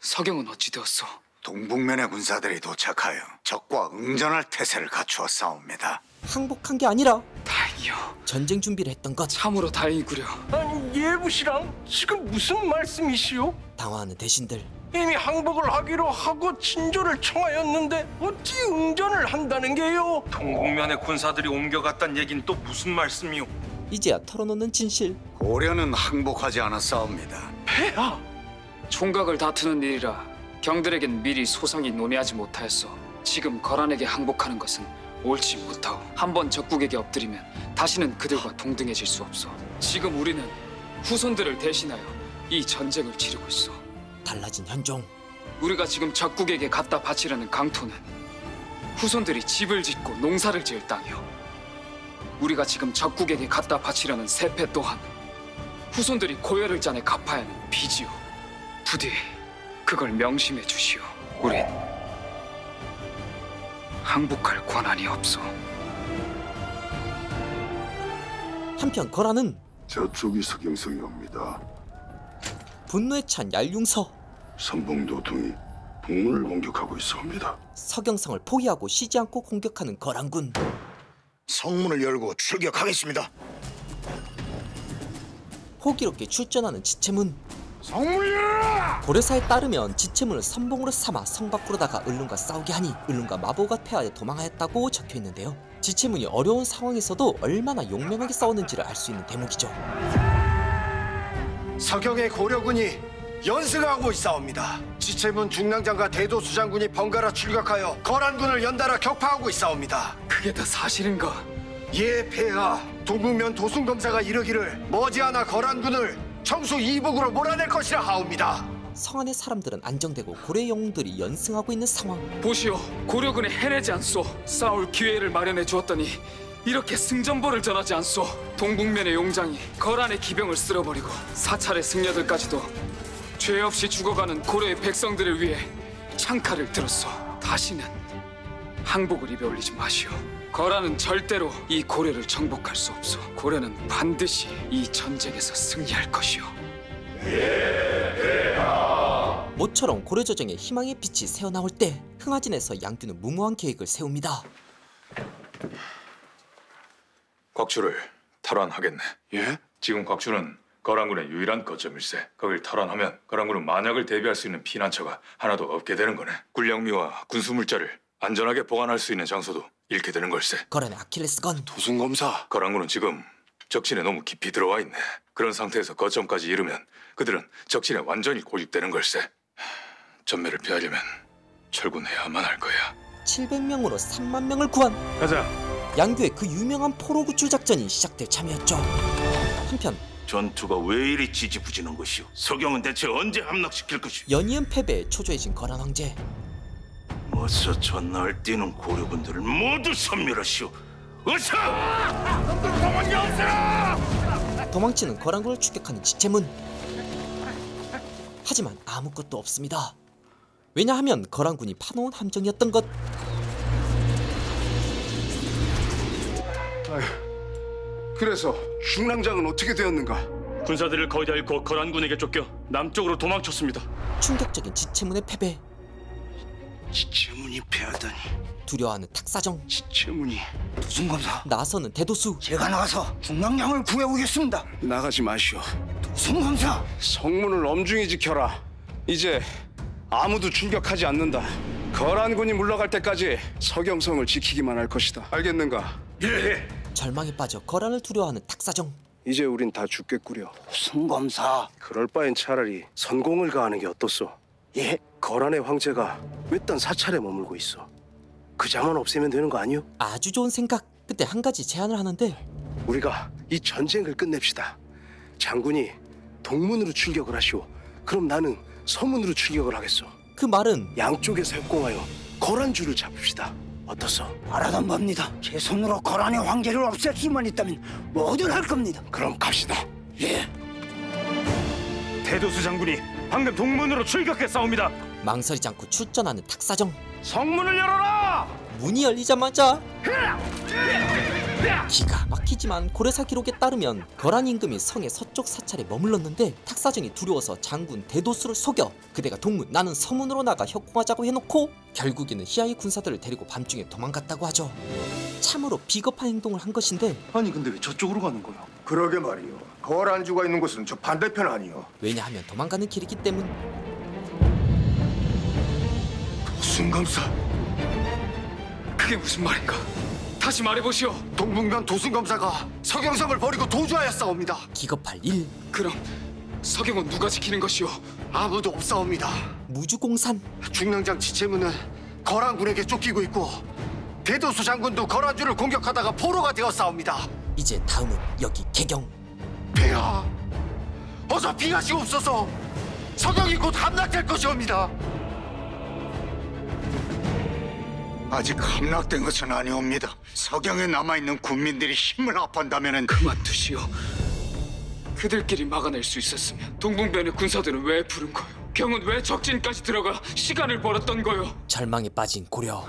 서경은 어찌 되었소? 동북면의 군사들이 도착하여 적과 응전할 태세를 갖추어 싸웁니다. 항복한 게 아니라 다행이요. 전쟁 준비를 했던 것. 참으로 다행이구려. 예부시랑 지금 무슨 말씀이시오? 당황하는 대신들. 이미 항복을 하기로 하고 친조를 청하였는데 어찌 응전을 한다는 게요? 동북면의 군사들이 옮겨갔단 얘긴 또 무슨 말씀이오? 이제야 털어놓는 진실. 고려는 항복하지 않았사옵니다. 폐하! 총각을 다투는 일이라 경들에겐 미리 소상히 논의하지 못하였소. 지금 거란에게 항복하는 것은 옳지 못하오. 한 번 적국에게 엎드리면 다시는 그들과 동등해질 수 없소. 지금 우리는 후손들을 대신하여 이 전쟁을 치르고 있어. 달라진 현종. 우리가 지금 적국에게 갖다 바치려는 강토는 후손들이 집을 짓고 농사를 지을 땅이요. 우리가 지금 적국에게 갖다 바치려는 세패 또한 후손들이 고열을 짜내 갚아야 하는 빚이요. 부디 그걸 명심해 주시오. 우린 항복할 권한이 없어. 한편 거란은 저쪽이 서경성이 옵니다. 분노에 찬 얄융서. 선봉도통이 북문을 공격하고 있사옵니다. 서경성을 포기하고 쉬지 않고 공격하는 거란군. 성문을 열고 출격하겠습니다. 호기롭게 출전하는 지체문. 성문 열어라! 고려사에 따르면 지체문을 선봉으로 삼아 성 밖으로 다가 을룬과 싸우게 하니 을룬과 마보가 폐하에 도망하였다고 적혀 있는데요. 지체문이 어려운 상황에서도 얼마나 용맹하게 싸웠는지를 알 수 있는 대목이죠. 서경의 고려군이 연승하고 있사옵니다. 지체문 중랑장과 대도수 장군이 번갈아 출격하여 거란군을 연달아 격파하고 있사옵니다. 그게 다 사실인가? 예, 폐하. 동국면 도순검사가 이르기를 머지않아 거란군을 청수 이북으로 몰아낼 것이라 하옵니다. 성 안의 사람들은 안정되고 고려 영웅들이 연승하고 있는 상황. 보시오, 고려군이 해내지 않소. 싸울 기회를 마련해 주었더니 이렇게 승전보를 전하지 않소. 동북면의 용장이 거란의 기병을 쓸어버리고 사찰의 승려들까지도 죄 없이 죽어가는 고려의 백성들을 위해 창칼을 들었소. 다시는 항복을 입에 올리지 마시오. 거란은 절대로 이 고려를 정복할 수 없소. 고려는 반드시 이 전쟁에서 승리할 것이오. 모처럼 고려조정에 희망의 빛이 새어나올 때 흥하진에서 양규는 무모한 계획을 세웁니다. 곽주를 탈환하겠네. 예? 지금 곽주는 거란군의 유일한 거점일세. 거길 탈환하면 거란군은 만약을 대비할 수 있는 피난처가 하나도 없게 되는 거네. 군량미와 군수물자를 안전하게 보관할 수 있는 장소도 잃게 되는 걸세. 거란의 아킬레스건. 도순검사. 거란군은 지금 적진에 너무 깊이 들어와 있네. 그런 상태에서 거점까지 이르면 그들은 적진에 완전히 고립되는 걸세. 하, 전멸을 피하려면 철군해야만 할 거야. 700명으로 3만 명을 구한 가자. 양규의 그 유명한 포로 구출 작전이 시작될 참이었죠. 한편 전투가 왜 이리 지지부진한 것이오? 서경은 대체 언제 함락시킬 것이오? 연이은 패배에 초조해진 거란 황제. 어서 전날 뛰는 고려군들을 모두 섬멸하시오. 어서! 도망치는 거란군을 추격하는 지체문. 하지만 아무것도 없습니다. 왜냐하면 거란군이 파놓은 함정이었던 것. 그래서 중랑장은 어떻게 되었는가? 군사들을 거의 다 잃고 거란군에게 쫓겨 남쪽으로 도망쳤습니다. 충격적인 지체문의 패배. 지체문이 패하다니 두려워하는 탁사정. 지체문이 도순검사 나서는 대도수. 제가 나가서 중랑장을 구해오겠습니다. 나가지 마시오. 도순검사 성문을 엄중히 지켜라. 이제 아무도 출격하지 않는다. 거란군이 물러갈 때까지 서경성을 지키기만 할 것이다. 알겠는가? 예. 절망에 빠져 거란을 두려워하는 탁사정. 이제 우린 다 죽겠구려. 도순검사 그럴 바엔 차라리 선공을 가하는 게 어떻소? 예? 거란의 황제가 외딴 사찰에 머물고 있어. 그 자만 없애면 되는 거 아니오? 아주 좋은 생각. 그때 한 가지 제안을 하는데 우리가 이 전쟁을 끝냅시다. 장군이 동문으로 출격을 하시오. 그럼 나는 서문으로 출격을 하겠소. 그 말은 양쪽에서 협공하여 거란주를 잡읍시다. 어떻소? 바라던 겁니다. 제 손으로 거란의 황제를 없앨 수만 있다면 뭐든 할 겁니다. 그럼 갑시다. 예. 대도수 장군이 방금 동문으로 출격했사옵니다. 망설이지 않고 출전하는 탁사정. 성문을 열어라! 문이 열리자마자 기가 막히지만 고려사 기록에 따르면 거란 임금이 성의 서쪽 사찰에 머물렀는데 탁사정이 두려워서 장군 대도수를 속여 그대가 동문 나는 서문으로 나가 협공하자고 해놓고 결국에는 희아의 군사들을 데리고 밤중에 도망갔다고 하죠 참으로 비겁한 행동을 한 것인데 아니 근데 왜 저쪽으로 가는 거야? 그러게 말이요. 거란주가 있는 곳은 저 반대편 아니요. 왜냐하면 도망가는 길이기 때문 도순검사 그게 무슨 말인가? 다시 말해보시오. 동북면 도순검사가 서경성을 버리고 도주하였사옵니다. 기겁할 일 그럼 서경은 누가 지키는 것이오? 아무도 없사옵니다. 무주공산 중랑장 지체문은 거란군에게 쫓기고 있고 대도수 장군도 거란주를 공격하다가 포로가 되었사옵니다. 이제 다음은 여기 개경 폐하, 어서 피하시옵소서. 서경이 곧 함락될 것이옵니다. 아직 함락된 것은 아니옵니다. 서경에 남아있는 군민들이 힘을 합한다면은 그만두시오. 그들끼리 막아낼 수 있었으면 동북면의 군사들은 왜 부른 거요? 경은 왜 적진까지 들어가 시간을 벌었던 거요? 절망에 빠진 고려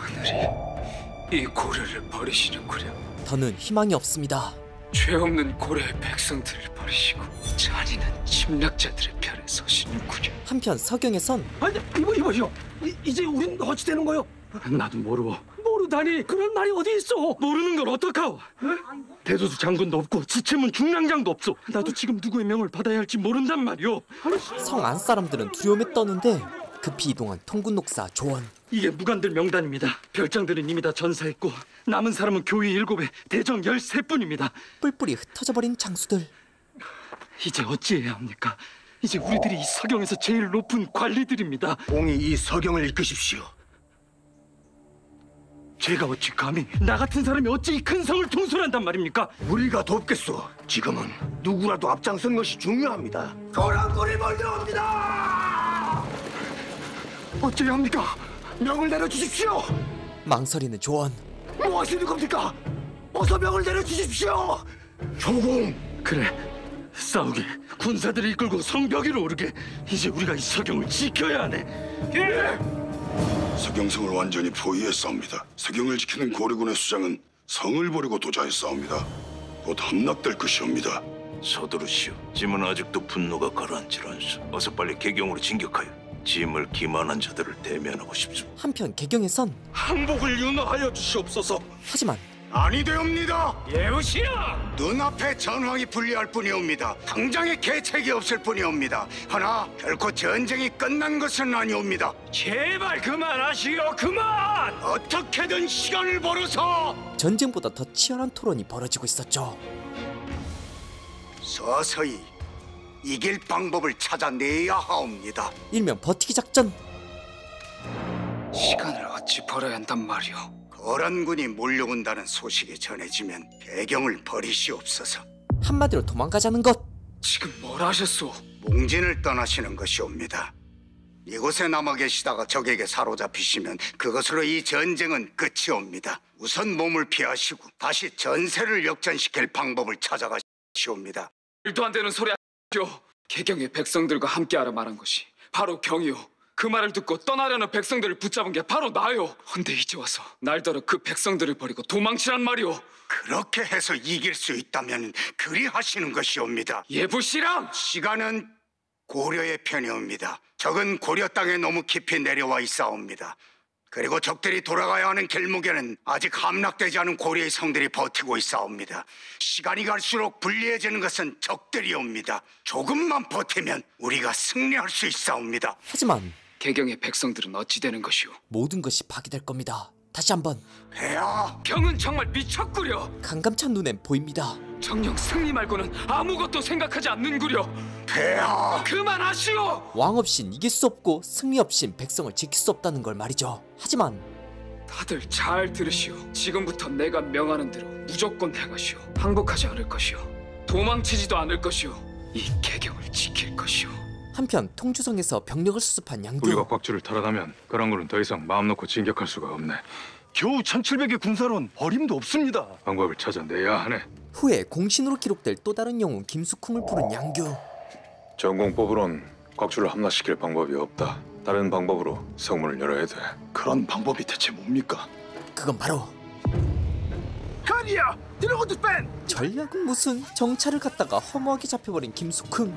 이 고려를 버리시는구려. 더는 희망이 없습니다 죄 없는 고려의 백성들을 버리시고 잔인한 침략자들의 편에 서시는구려. 한편 서경에선 아니 이보 이보시오. 이, 이제 우린 어찌 되는 거요? 나도 모르고 모르다니 그런 말이 어디 있어? 모르는 걸 어떡하오? 대도수 장군도 없고 지체문 중랑장도 없어. 나도 지금 누구의 명을 받아야 할지 모른단 말이오. 성 안 사람들은 두려움에 떠는데 급히 이동한 통군 녹사 조원. 이게 무관들 명단입니다. 별장들은 이미 다 전사했고 남은 사람은 교위 일곱에 대정 열세 뿐입니다. 뿔뿔이 흩어져 버린 장수들. 이제 어찌해야 합니까? 이제 우리들이 이 서경에서 제일 높은 관리들입니다. 공이 이 서경을 이끄십시오. 제가 어찌 감히 나 같은 사람이 어찌 이 큰 성을 통솔한단 말입니까? 우리가 돕겠소. 지금은 누구라도 앞장선 것이 중요합니다. 거란골이 몰려옵니다. 어찌해야 합니까? 명을 내려주십시오. 망설이는 조원. 뭐 하시는 겁니까? 어서 명을 내려주십시오. 조공. 그래 싸우게 군사들을 이끌고 성벽 위로 오르게 이제 우리가 이 서경을 지켜야 하네 예! 서경성을 완전히 포위했사옵니다. 서경을 지키는 고려군의 수장은 성을 버리고 도자했사옵니다. 곧 함락될 것이옵니다. 서두르시오. 짐은 아직도 분노가 가라앉질 않소. 어서 빨리 개경으로 진격하여 짐을 기만한 자들을 대면하고 싶소. 한편 개경에선 항복을 윤호하여 주시옵소서. 하지만 아니 되옵니다. 예우시야. 눈앞에 전황이 불리할 뿐이옵니다. 당장에 계책이 없을 뿐이옵니다. 하나 결코 전쟁이 끝난 것은 아니옵니다. 제발 그만하시오. 그만. 어떻게든 시간을 벌어서 전쟁보다 더 치열한 토론이 벌어지고 있었죠. 서서히 이길 방법을 찾아내야 하옵니다. 일명 버티기 작전. 시간을 어찌 벌어야 한단 말이오. 거란군이 몰려온다는 소식이 전해지면 배경을 버리시옵소서. 한마디로 도망가자는 것. 지금 뭘 하셨소? 몽진을 떠나시는 것이옵니다. 이곳에 남아 계시다가 적에게 사로잡히시면 그것으로 이 전쟁은 끝이 옵니다. 우선 몸을 피하시고 다시 전세를 역전시킬 방법을 찾아가시옵니다. 말도 안 되는 소리 하시오. 개경의 백성들과 함께하라 말한 것이 바로 경이오. 그 말을 듣고 떠나려는 백성들을 붙잡은 게 바로 나요. 헌데 이제 와서 날더러 그 백성들을 버리고 도망치란 말이오. 그렇게 해서 이길 수 있다면 그리하시는 것이옵니다. 예부시랑 시간은 고려의 편이옵니다. 적은 고려 땅에 너무 깊이 내려와 있사옵니다. 그리고 적들이 돌아가야 하는 길목에는 아직 함락되지 않은 고려의 성들이 버티고 있사옵니다. 시간이 갈수록 불리해지는 것은 적들이옵니다. 조금만 버티면 우리가 승리할 수 있사옵니다. 하지만 개경의 백성들은 어찌 되는 것이오? 모든 것이 파괴될 겁니다. 다시 한번 폐하 경은 정말 미쳤구려. 강감찬 눈엔 보입니다. 정령 승리 말고는 아무것도 생각하지 않는구려. 폐하 그만하시오. 왕 없인 이길 수 없고 승리 없인 백성을 지킬 수 없다는 걸 말이죠. 하지만 다들 잘 들으시오. 지금부터 내가 명하는 대로 무조건 행하시오. 항복하지 않을 것이오. 도망치지도 않을 것이오. 이 개경을 지킬 것이오. 한편 통주성에서 병력을 수습한 양교. 우리가 곽주를 탈환하면 거란군은 더 이상 마음 놓고 진격할 수가 없네. 겨우 1700의 군사론 어림도 없습니다. 방법을 찾아내야 하네. 후에 공신으로 기록될 또 다른 영웅 김숙흥을 부른 양교. 전공법으론 곽주를 함락시킬 방법이 없다. 다른 방법으로 성문을 열어야 돼. 그런 방법이 대체 뭡니까? 그건 바로. 전략은 무슨 정찰을 갖다가 허무하게 잡혀버린 김숙흥.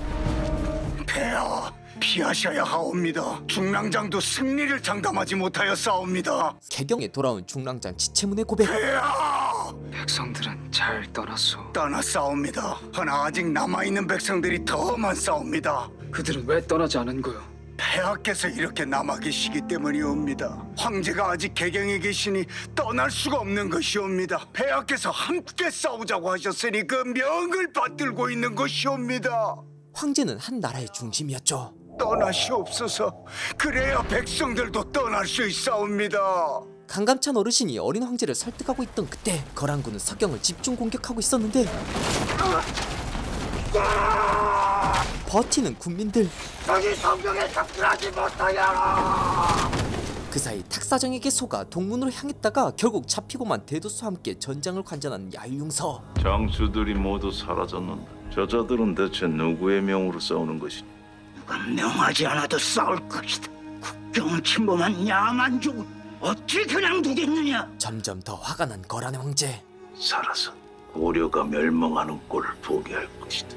폐하 피하셔야 하옵니다. 중랑장도 승리를 장담하지 못하여 싸웁니다. 개경에 돌아온 중랑장 지체문의 고백. 폐하 백성들은 잘 떠났소. 떠났사옵니다. 하나 아직 남아있는 백성들이 더만 싸웁니다. 그들은 왜 떠나지 않은 거요? 폐하께서 이렇게 남아 계시기 때문이옵니다. 황제가 아직 개경에 계시니 떠날 수가 없는 것이옵니다. 폐하께서 함께 싸우자고 하셨으니 그 명을 받들고 있는 것이옵니다. 황제는 한 나라의 중심이었죠. 떠나시옵소서. 그래야 백성들도 떠날 수 있사옵니다. 강감찬 어르신이 어린 황제를 설득하고 있던 그때 거란군은 서경을 집중 공격하고 있었는데 버티는 군민들 저기 성벽에 접근하지 못하여라. 그 사이 탁사정에게 속아 동문으로 향했다가 결국 잡히고만 대도수와 함께 전장을 관전한 야유용서 장수들이 모두 사라졌는데 저자들은 대체 누구의 명으로 싸우는 것이니? 누가 명하지 않아도 싸울 것이다. 국경을 침범한 야만족을 어찌 그냥 두겠느냐? 점점 더 화가 난 거란의 황제 살아서 고려가 멸망하는 꼴을 보게 할 것이다.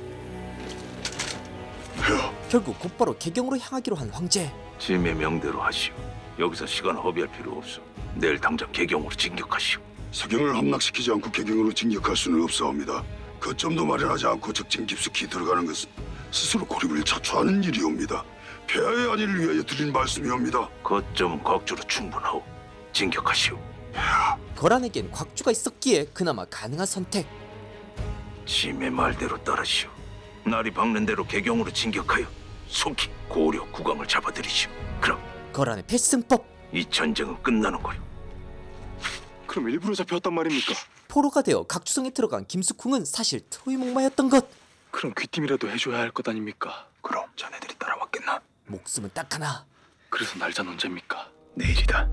결국 곧바로 개경으로 향하기로 한 황제 짐의 명대로 하시오. 여기서 시간 허비할 필요 없어. 내일 당장 개경으로 진격하시오. 서경을 함락시키지 않고 개경으로 진격할 수는 없사옵니다. 거점도 마련하지 않고 적진 깊숙이 들어가는 것은 스스로 고립을 자초하는 일이옵니다. 폐하의 안위를 위하여 드린 말씀이옵니다. 거점은 곽주로 충분하오. 진격하시오. 거란에겐 곽주가 있었기에 그나마 가능한 선택. 짐의 말대로 따르시오. 날이 밝는 대로 개경으로 진격하여 속히 고려 국왕을 잡아들이시오. 그럼 거란의 필승법. 이 전쟁은 끝나는 거요. 그럼 일부러 잡혀왔단 말입니까? 포로가 되어 각주성에 들어간 김숙궁은 사실 트로이 목마였던 것. 그럼 귀띔이라도 해줘야 할 것 아닙니까? 그럼 자네들이 따라왔겠나? 목숨은 딱 하나. 그래서 날짜는 언제입니까? 내일이다.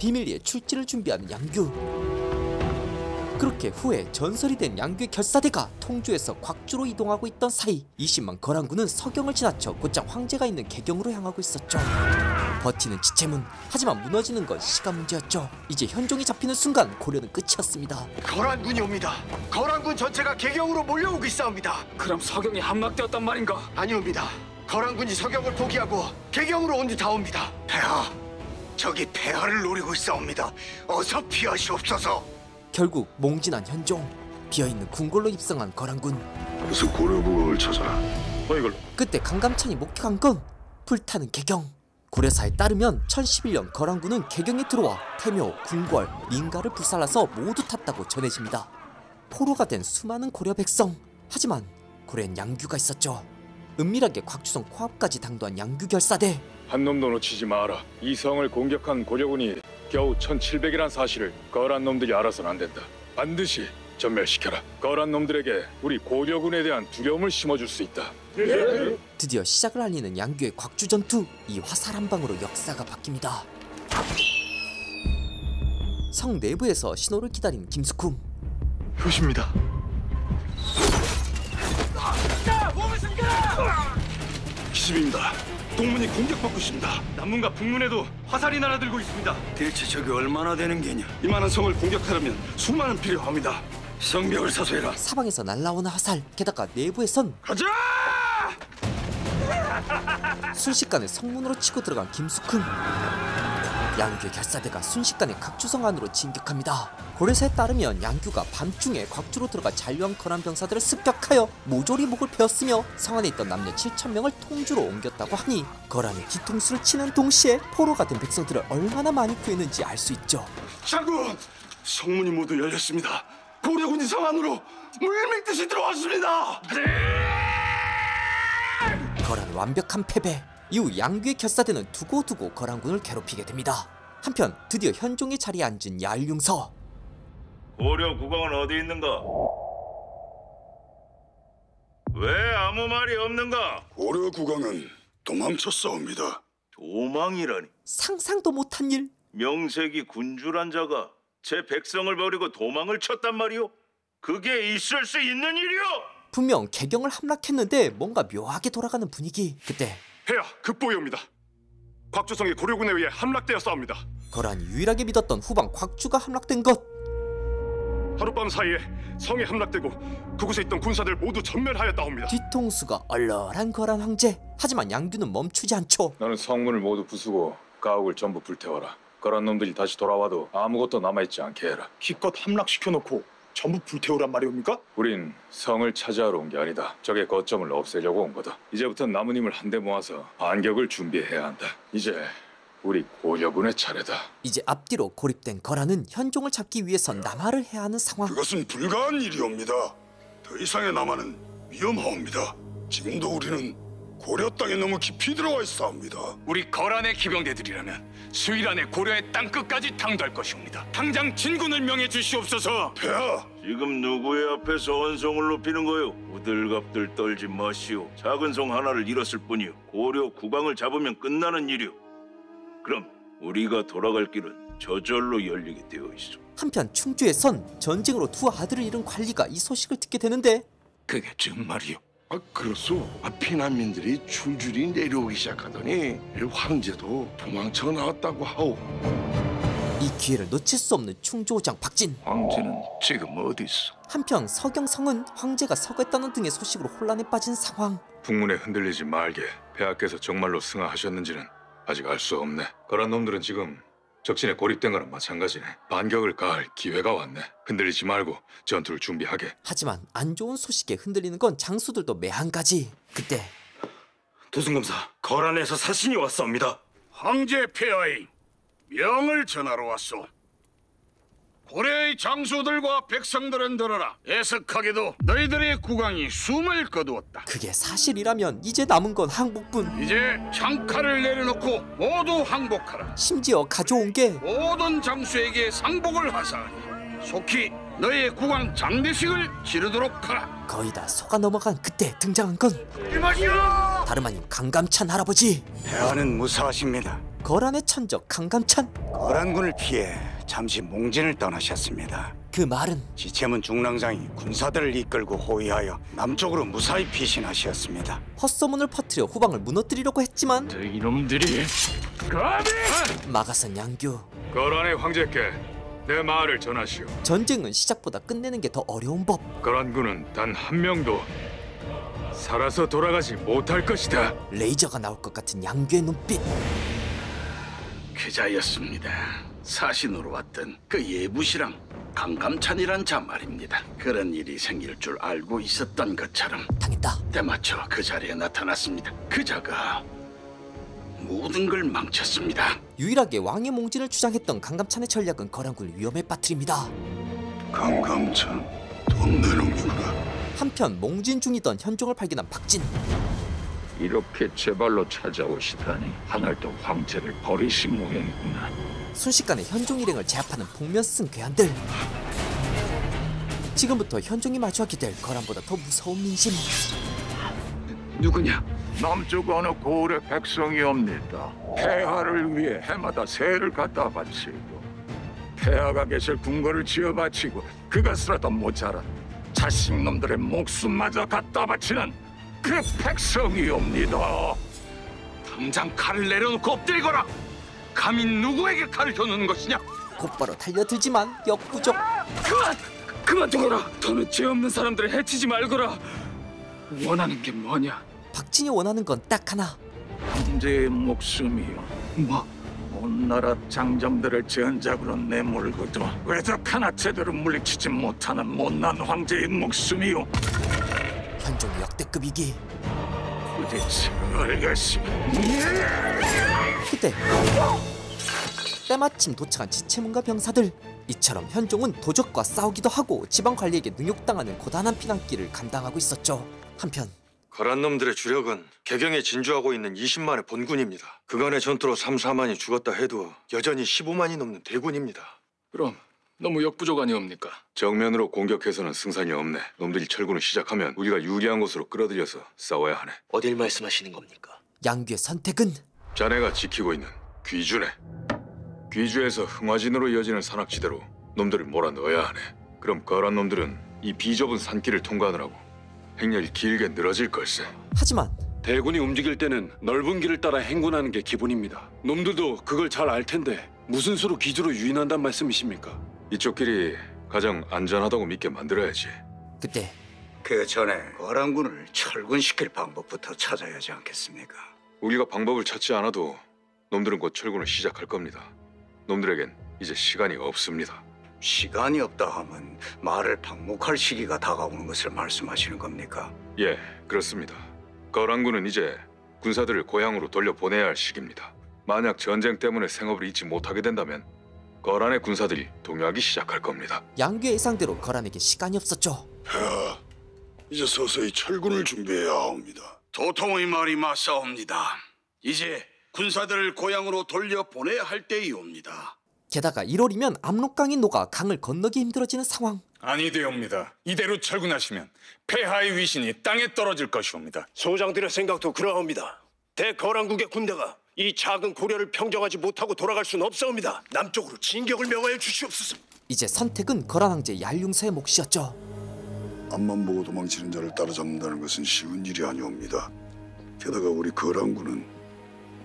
비밀리에 출진을 준비하는 양규. 그렇게 후에 전설이 된 양규의 결사대가 통주에서 곽주로 이동하고 있던 사이 20만 거란군은 서경을 지나쳐 곧장 황제가 있는 개경으로 향하고 있었죠. 버티는 지체문 하지만 무너지는 건 시간 문제였죠. 이제 현종이 잡히는 순간 고려는 끝이었습니다. 거란군이 옵니다. 거란군 전체가 개경으로 몰려오고 있사옵니다. 그럼 서경이 함락되었단 말인가? 아니옵니다. 거란군이 서경을 포기하고 개경으로 온 뒤다옵니다. 폐하, 저기 폐하를 노리고 있사옵니다. 어서 피하시옵소서. 결국 몽진한 현종 비어있는 궁궐로 입성한 거란군 어서 고려 국왕을 찾아라. 뭐 이걸로? 그때 강감찬이 목격한 건 불타는 개경 고려사에 따르면 1011년 거란군은 개경에 들어와 태묘, 궁궐, 민가를 불살라서 모두 탔다고 전해집니다 포로가 된 수많은 고려 백성 하지만 고려엔 양규가 있었죠 은밀하게 곽주성 코앞까지 당도한 양규 결사대 한 놈도 놓치지 마라. 이 성을 공격한 고려군이 겨우 1700이란 사실을 거란 놈들이 알아서는 안 된다. 반드시 전멸시켜라. 거란 놈들에게 우리 고려군에 대한 두려움을 심어줄 수 있다. 드디어 시작을 알리는 양규의 곽주 전투 이 화살 한 방으로 역사가 바뀝니다 성 내부에서 신호를 기다린 김숙궁 효십니다. 기습입니다. 동문이 공격받고 있습니다. 남문과 북문에도 화살이 날아들고 있습니다. 대체 저게 얼마나 되는 게냐? 이만한 성을 공격하려면 수많은 필요합니다. 성벽을 사수해라. 사방에서 날라오는 화살 게다가 내부에선 가자! 순식간에 성문으로 치고 들어간 김숙흥 양규의 결사대가 순식간에 각주성 안으로 진격합니다 고려사에 따르면 양규가 밤중에 곽주로 들어가 잔류한 거란 병사들을 습격하여 모조리 목을 베었으며 성 안에 있던 남녀 7천명을 통주로 옮겼다고 하니 거란이 뒤통수를 치는 동시에 포로가 된 백성들을 얼마나 많이 구했는지 알 수 있죠 장군! 성문이 모두 열렸습니다. 고려군이 성 안으로 물밀듯이 들어왔습니다. 거란 완벽한 패배 이후 양규의 결사대는 두고두고 거란군을 괴롭히게 됩니다 한편 드디어 현종의 자리에 앉은 야율융서 고려 국왕은 어디 있는가? 왜 아무 말이 없는가? 고려 국왕은 도망쳤사옵니다. 도망이라니. 상상도 못한 일 명색이 군주란 자가 제 백성을 버리고 도망을 쳤단 말이오? 그게 있을 수 있는 일이오? 분명 개경을 함락했는데 뭔가 묘하게 돌아가는 분위기 그때 해야 급보이옵니다. 곽주성이 고려군에 의해 함락되었사옵니다. 거란이 유일하게 믿었던 후방 곽주가 함락된 것 하룻밤 사이에 성에 함락되고 그곳에 있던 군사들 모두 전멸하였다옵니다. 뒤통수가 얼얼한 거란 황제 하지만 양규는 멈추지 않죠 나는 성문을 모두 부수고 가옥을 전부 불태워라. 거란 놈들이 다시 돌아와도 아무것도 남아있지 않게 해라. 기껏 함락시켜놓고 전부 불태우란 말이옵니까? 우린 성을 차지하러 온 게 아니다. 적의 거점을 없애려고 온 거다. 이제부터 나무 힘을 한데 모아서 반격을 준비해야 한다. 이제 우리 고려군의 차례다. 이제 앞뒤로 고립된 거란은 현종을 잡기 위해선 남하를 해야 하는 상황 그것은 불가한 일이옵니다. 더 이상의 남하는 위험하옵니다. 지금도 우리는 고려 땅에 너무 깊이 들어와 있사옵니다. 우리 거란의 기병대들이라면 수일 안에 고려의 땅 끝까지 당도할 것이옵니다. 당장 진군을 명해 주시옵소서. 폐하, 지금 누구의 앞에서 언성을 높이는 거요? 우들갑들 떨지 마시오. 작은 성 하나를 잃었을 뿐이요. 고려 국왕을 잡으면 끝나는 일이오. 그럼 우리가 돌아갈 길은 저절로 열리게 되어 있어. 한편 충주에선 전쟁으로 두 아들을 잃은 관리가 이 소식을 듣게 되는데 그게 정말이요. 아, 그렇소. 아, 피난민들이 줄줄이 내려오기 시작하더니 황제도 도망쳐 나왔다고 하오. 이 기회를 놓칠 수 없는 충주오장 박진 황제는 지금 어디 있어? 한편 서경성은 황제가 서거했다는 등의 소식으로 혼란에 빠진 상황 북문에 흔들리지 말게 폐하께서 정말로 승하하셨는지는 아직 알 수 없네. 거란 놈들은 지금 적진에 고립된 거랑 마찬가지네. 반격을 가할 기회가 왔네. 흔들리지 말고 전투를 준비하게. 하지만 안 좋은 소식에 흔들리는 건 장수들도 매한가지. 그때 도순검사 거란에서 사신이 왔사옵니다. 황제 폐하의 명을 전하러 왔소. 고려의 장수들과 백성들은 들어라. 애석하게도 너희들의 국왕이 숨을 거두었다. 그게 사실이라면 이제 남은 건 항복뿐. 이제 장칼을 내려놓고 모두 항복하라. 심지어 가져온 게 모든 장수에게 상복을 하사하니 속히 너의 국왕 장례식을 치르도록 하라. 거의 다 속아 넘어간 그때 등장한 건 일마시오! 다름 아닌 강감찬 할아버지. 폐하는 무사하십니다. 거란의 천적 강감찬. 거란군을 피해 잠시 몽진을 떠나셨습니다. 그 말은 지체문 중랑장이 군사들을 이끌고 호위하여 남쪽으로 무사히 피신하셨습니다. 헛소문을 퍼뜨려 후방을 무너뜨리려고 했지만 이놈들이 감히 막아선 양규. 거란의 황제께 내 말을 전하시오. 전쟁은 시작보다 끝내는 게 더 어려운 법. 거란군은 단 한 명도 살아서 돌아가지 못할 것이다. 레이저가 나올 것 같은 양규의 눈빛. 그자였습니다. 사신으로 왔던 그 예부시랑 강감찬이란 자 말입니다. 그런 일이 생길 줄 알고 있었던 것처럼 당했다. 때마쳐 그 자리에 나타났습니다. 그 자가 모든 걸 망쳤습니다. 유일하게 왕의 몽진을 주장했던 강감찬의 전략은 거란군을 위험에 빠뜨립니다. 강감찬 돈 내놓기구나. 한편 몽진 중이던 현종을 발견한 박진. 이렇게 제 발로 찾아오시다니 하늘도 황제를 버리신 모양이구나. 순식간에 현종 일행을 제압하는 복면 쓴 괴한들. 지금부터 현종이 마주하게 될 거란보다 더 무서운 민심. 누구냐? 남쪽 어느 고을의 백성이옵니다. 폐하를 위해 해마다 새를 갖다 바치고 폐하가 계실 궁궐을 지어 바치고 그것으로도 모자란 자식 놈들의 목숨마저 갖다 바치는 그 백성이옵니다. 당장 칼을 내려놓고 엎드리거라. 감히 누구에게 칼을 겨누는 것이냐? 곧바로 달려들지만 역부족. 그만! 그만두거라! 더는 죄 없는 사람들을 해치지 말거라! 원하는 게 뭐냐? 박진이 원하는 건 딱 하나. 황제의 목숨이요. 뭐? 온 나라 장정들을 전작으로 내몰고도 왜적 하나 제대로 물리치지 못하는 못난 황제의 목숨이요. 현종의 역대급 이기. 도대체 얼것이 그때 때마침 도착한 지체문과 병사들. 이처럼 현종은 도적과 싸우기도 하고 지방 관리에게 능욕당하는 고단한 피난길을 감당하고 있었죠. 한편 거란 놈들의 주력은 개경에 진주하고 있는 20만의 본군입니다. 그간의 전투로 3, 4만이 죽었다 해도 여전히 15만이 넘는 대군입니다. 그럼 너무 역부족 아니옵니까? 정면으로 공격해서는 승산이 없네. 놈들이 철군을 시작하면 우리가 유리한 곳으로 끌어들여서 싸워야 하네. 어딜 말씀하시는 겁니까? 양규의 선택은 자네가 지키고 있는 귀주네. 귀주에서 흥화진으로 이어지는 산악지대로 놈들을 몰아넣어야 하네. 그럼 거란 놈들은 이 비좁은 산길을 통과하느라고 행렬이 길게 늘어질 걸세. 하지만 대군이 움직일 때는 넓은 길을 따라 행군하는 게 기본입니다. 놈들도 그걸 잘 알 텐데 무슨 수로 기주로 유인한단 말씀이십니까? 이쪽 길이 가장 안전하다고 믿게 만들어야지. 그때 그 전에 거란군을 철군시킬 방법부터 찾아야 하지 않겠습니까? 우리가 방법을 찾지 않아도 놈들은 곧 철군을 시작할 겁니다. 놈들에겐 이제 시간이 없습니다. 시간이 없다 하면 말을 방목할 시기가 다가오는 것을 말씀하시는 겁니까? 예, 그렇습니다. 거란군은 이제 군사들을 고향으로 돌려보내야 할 시기입니다. 만약 전쟁 때문에 생업을 잊지 못하게 된다면 거란의 군사들이 동요하기 시작할 겁니다. 양규의 예상대로 거란에게 시간이 없었죠. 폐하, 이제 서서히 철군을 준비해야 합니다. 도통의 말이 맞사옵니다. 이제 군사들을 고향으로 돌려보내야 할 때이옵니다. 게다가 1월이면 압록강이 녹아 강을 건너기 힘들어지는 상황. 아니되옵니다. 이대로 철군하시면 폐하의 위신이 땅에 떨어질 것이옵니다. 소장들의 생각도 그러합니다. 대거란국의 군대가 이 작은 고려를 평정하지 못하고 돌아갈 수는 없사옵니다. 남쪽으로 진격을 명하여 주시옵소서. 이제 선택은 거란 황제 얄융서의 몫이었죠. 앞만 보고 도망치는 자를 따라잡는다는 것은 쉬운 일이 아니옵니다. 게다가 우리 거란군은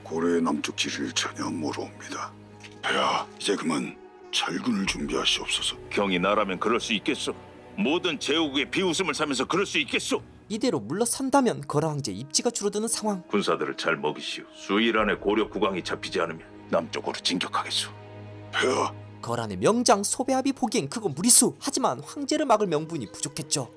고려의 남쪽 지리를 전혀 모르옵니다. 폐하, 이제 그만 철군을 준비하시옵소서. 경이 나라면 그럴 수 있겠소. 모든 제국의 비웃음을 사면서 그럴 수 있겠소. 이대로 물러선다면 거란 황제 입지가 줄어드는 상황. 군사들을 잘 먹이시오. 수일 안에 고려 국왕이 잡히지 않으면 남쪽으로 진격하겠소. 폐하 거란의 명장 소배합이 보기엔 그건 무리수 하지만 황제를 막을 명분이 부족했죠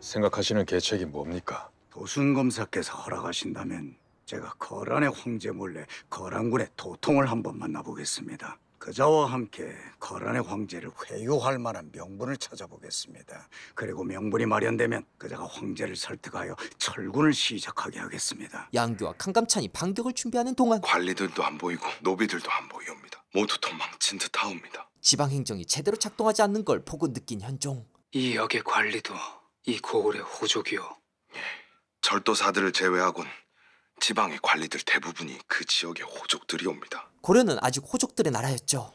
생각하시는 계책이 뭡니까? 도순 검사께서 허락하신다면 제가 거란의 황제 몰래 거란군의 도통을 한번 만나보겠습니다. 그자와 함께 거란의 황제를 회유할 만한 명분을 찾아보겠습니다. 그리고 명분이 마련되면 그자가 황제를 설득하여 철군을 시작하게 하겠습니다. 양규와 강감찬이 반격을 준비하는 동안 관리들도 안 보이고 노비들도 안 보이옵니다. 모두 도망친 듯하옵니다. 지방 행정이 제대로 작동하지 않는 걸 보고 느낀 현종 이 역의 관리도 이 고을의 호족이요. 절도사들을 제외하곤 지방의 관리들 대부분이 그 지역의 호족들이옵니다. 고려는 아직 호족들의 나라였죠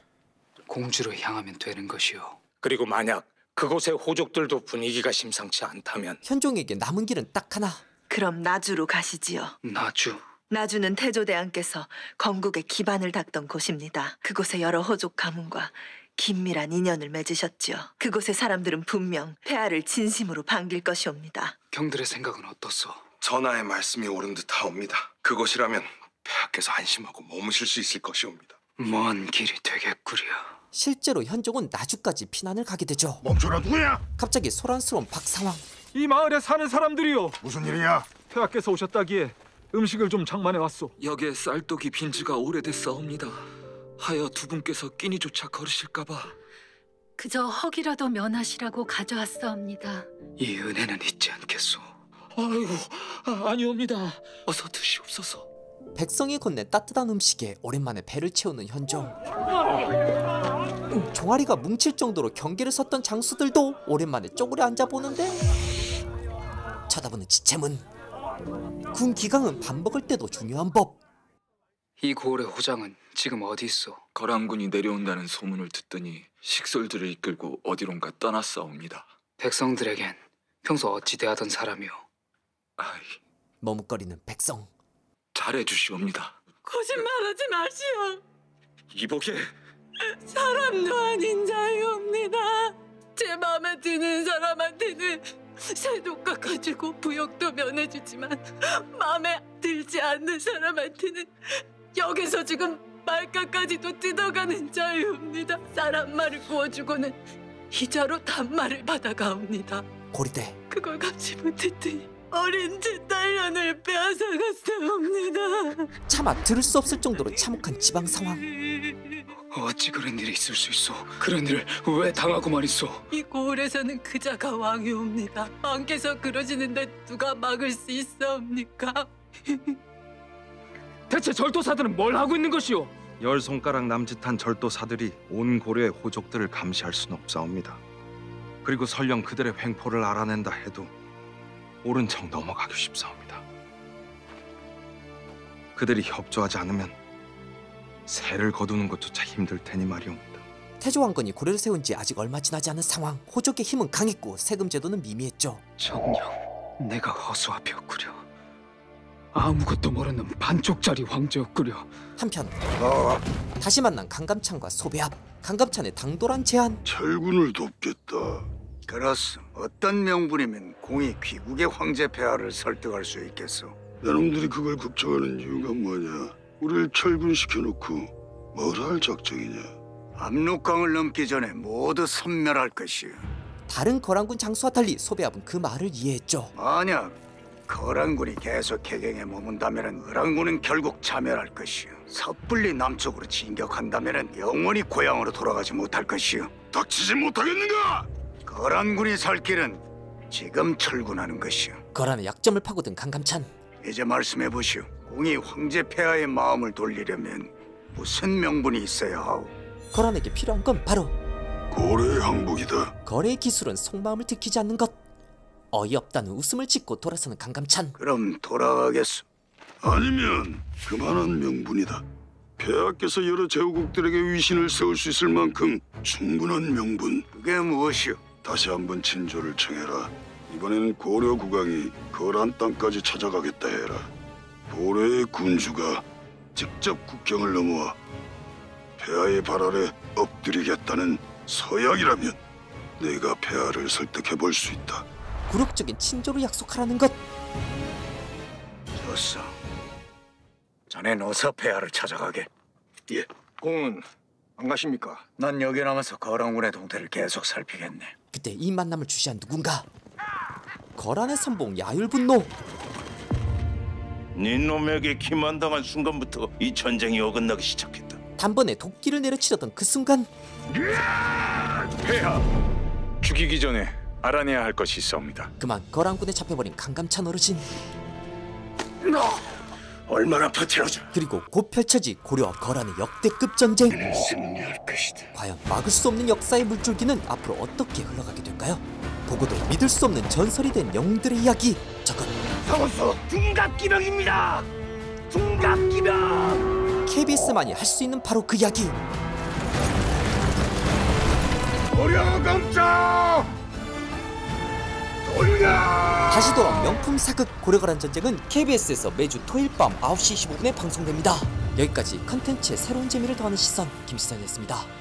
공주로 향하면 되는 것이요. 그리고 만약 그곳의 호족들도 분위기가 심상치 않다면 현종에게 남은 길은 딱 하나 그럼 나주로 가시지요. 나주. 나주는 태조대왕께서 건국의 기반을 닦던 곳입니다. 그곳에 여러 호족 가문과 긴밀한 인연을 맺으셨지요. 그곳의 사람들은 분명 폐하를 진심으로 반길 것이옵니다. 경들의 생각은 어떻소? 전하의 말씀이 옳은 듯하옵니다. 그곳이라면 폐하께서 안심하고 머무실 수 있을 것이옵니다. 먼 길이 되겠구려. 실제로 현종은 나주까지 피난을 가게 되죠 멈춰라 누구야? 갑자기 소란스러운 박상황 이 마을에 사는 사람들이요. 무슨 일이야? 폐하께서 오셨다기에 음식을 좀 장만해 왔소. 역에 쌀독이 빈 지가 오래됐사옵니다. 하여 두 분께서 끼니조차 걸으실까봐 그저 헉이라도 면하시라고 가져왔사옵니다. 이 은혜는 잊지 않겠소. 아이고 아, 아니옵니다. 어서 드시옵소서. 백성이 건넨 따뜻한 음식에 오랜만에 배를 채우는 현종 음, 종아리가 뭉칠 정도로 경계를 섰던 장수들도 오랜만에 쪼그려 앉아보는데 쳐다보는 지체문 군 기강은 밥 먹을 때도 중요한 법 이 고을의 호장은 지금 어디 있어? 거란군이 내려온다는 소문을 듣더니 식솔들을 이끌고 어디론가 떠났사옵니다. 백성들에겐 평소 어찌 대하던 사람이오? 머뭇거리는 백성 잘해 주시옵니다. 거짓말하지 마시오. 이복에 사람도 아닌 자유옵니다. 제 마음에 드는 사람한테는 새도 깎아주고 부역도 면해주지만 마음에 들지 않는 사람한테는 역에서 지금 말까까지도 뜯어가는 자유옵니다. 사람 말을 구워주고는 이자로 단말을 받아가옵니다. 고리대 그걸 갚지 못했더니 어린 제 딸년을 빼앗아갔사옵니다. 차마 들을 수 없을 정도로 참혹한 지방 상황 어찌 그런 일이 있을 수 있어? 그런 일을 왜 당하고만 있어? 이 고을에서는 그자가 왕이옵니다. 왕께서 그러시는데 누가 막을 수 있사옵니까? (laughs) 대체 절도사들은 뭘 하고 있는 것이오? 열 손가락 남짓한 절도사들이 온 고려의 호족들을 감시할 수는 없사옵니다. 그리고 설령 그들의 횡포를 알아낸다 해도 옳은 척 넘어가기 쉽사옵니다. 그들이 협조하지 않으면 새를 거두는 것조차 힘들 테니 말이옵니다. 태조 왕건이 고려를 세운 지 아직 얼마 지나지 않은 상황 호족의 힘은 강했고 세금 제도는 미미했죠 정녕 내가 허수아비였구려. 아무것도 모르는 반쪽짜리 황제였구려. 한편 다시 만난 강감찬과 소배합 강감찬의 당돌한 제안 철군을 돕겠다. 그렇소. 어떤 명분이면 공이 귀국의 황제 폐하를 설득할 수 있겠소. 내놈들이 그걸 걱정하는 이유가 뭐냐? 우리를 철군시켜놓고 뭘 할 작정이냐? 압록강을 넘기 전에 모두 섬멸할 것이오. 다른 거란군 장수와 달리 소배합은 그 말을 이해했죠 만약 거란군이 계속 개경에 머문다면 을왕군은 결국 자멸할 것이오. 섣불리 남쪽으로 진격한다면 영원히 고향으로 돌아가지 못할 것이오. 닥치지 못하겠는가? 거란군이 살 길은 지금 철군하는 것이오. 거란의 약점을 파고든 강감찬 이제 말씀해 보시오. 공이 황제 폐하의 마음을 돌리려면 무슨 명분이 있어야 하오? 거란에게 필요한 건 바로 고래의 항복이다. 거래의 기술은 속마음을 들키지 않는 것 어이없다는 웃음을 짓고 돌아서는 강감찬 그럼 돌아가겠소. 아니면 그만한 명분이다. 폐하께서 여러 제후국들에게 위신을 세울 수 있을 만큼 충분한 명분. 그게 무엇이오? 다시 한번 진조를 청해라. 이번에는 고려 국왕이 거란 땅까지 찾아가겠다 해라. 고려의 군주가 직접 국경을 넘어와 폐하의 발 아래 엎드리겠다는 서약이라면 내가 폐하를 설득해 볼 수 있다. 굴욕적인 친조를 약속하라는 것 좋소. 자넨 어서 폐하를 찾아가게. 예. 공은 안 가십니까? 난 여기 남아서 거란군의 동태를 계속 살피겠네. 그때 이 만남을 주시한 누군가? 거란의 선봉 야율분노. 네 놈에게 기만당한 순간부터 이 전쟁이 어긋나기 시작했다. 단번에 도끼를 내려치려던 그 순간 폐하 죽이기 전에 알아내야 할 것이 있사옵니다. 그만 거란군에 잡혀버린 강감찬 어르신 얼마나 버텨줘. 그리고 곧 펼쳐질 고려와 거란의 역대급 전쟁 승리할 것이다. 과연 막을 수 없는 역사의 물줄기는 앞으로 어떻게 흘러가게 될까요? 보고도 믿을 수 없는 전설이 된 영웅들의 이야기 저건 사원수 둔갑기병입니다. 둔갑기병. KBS만이 할 수 있는 바로 그 이야기 고려 감자. 다시 돌아온 명품 사극 고려거란 전쟁은 KBS에서 매주 토요일 밤 9시 15분에 방송됩니다. 여기까지 컨텐츠의 새로운 재미를 더하는 시선 김시선이었습니다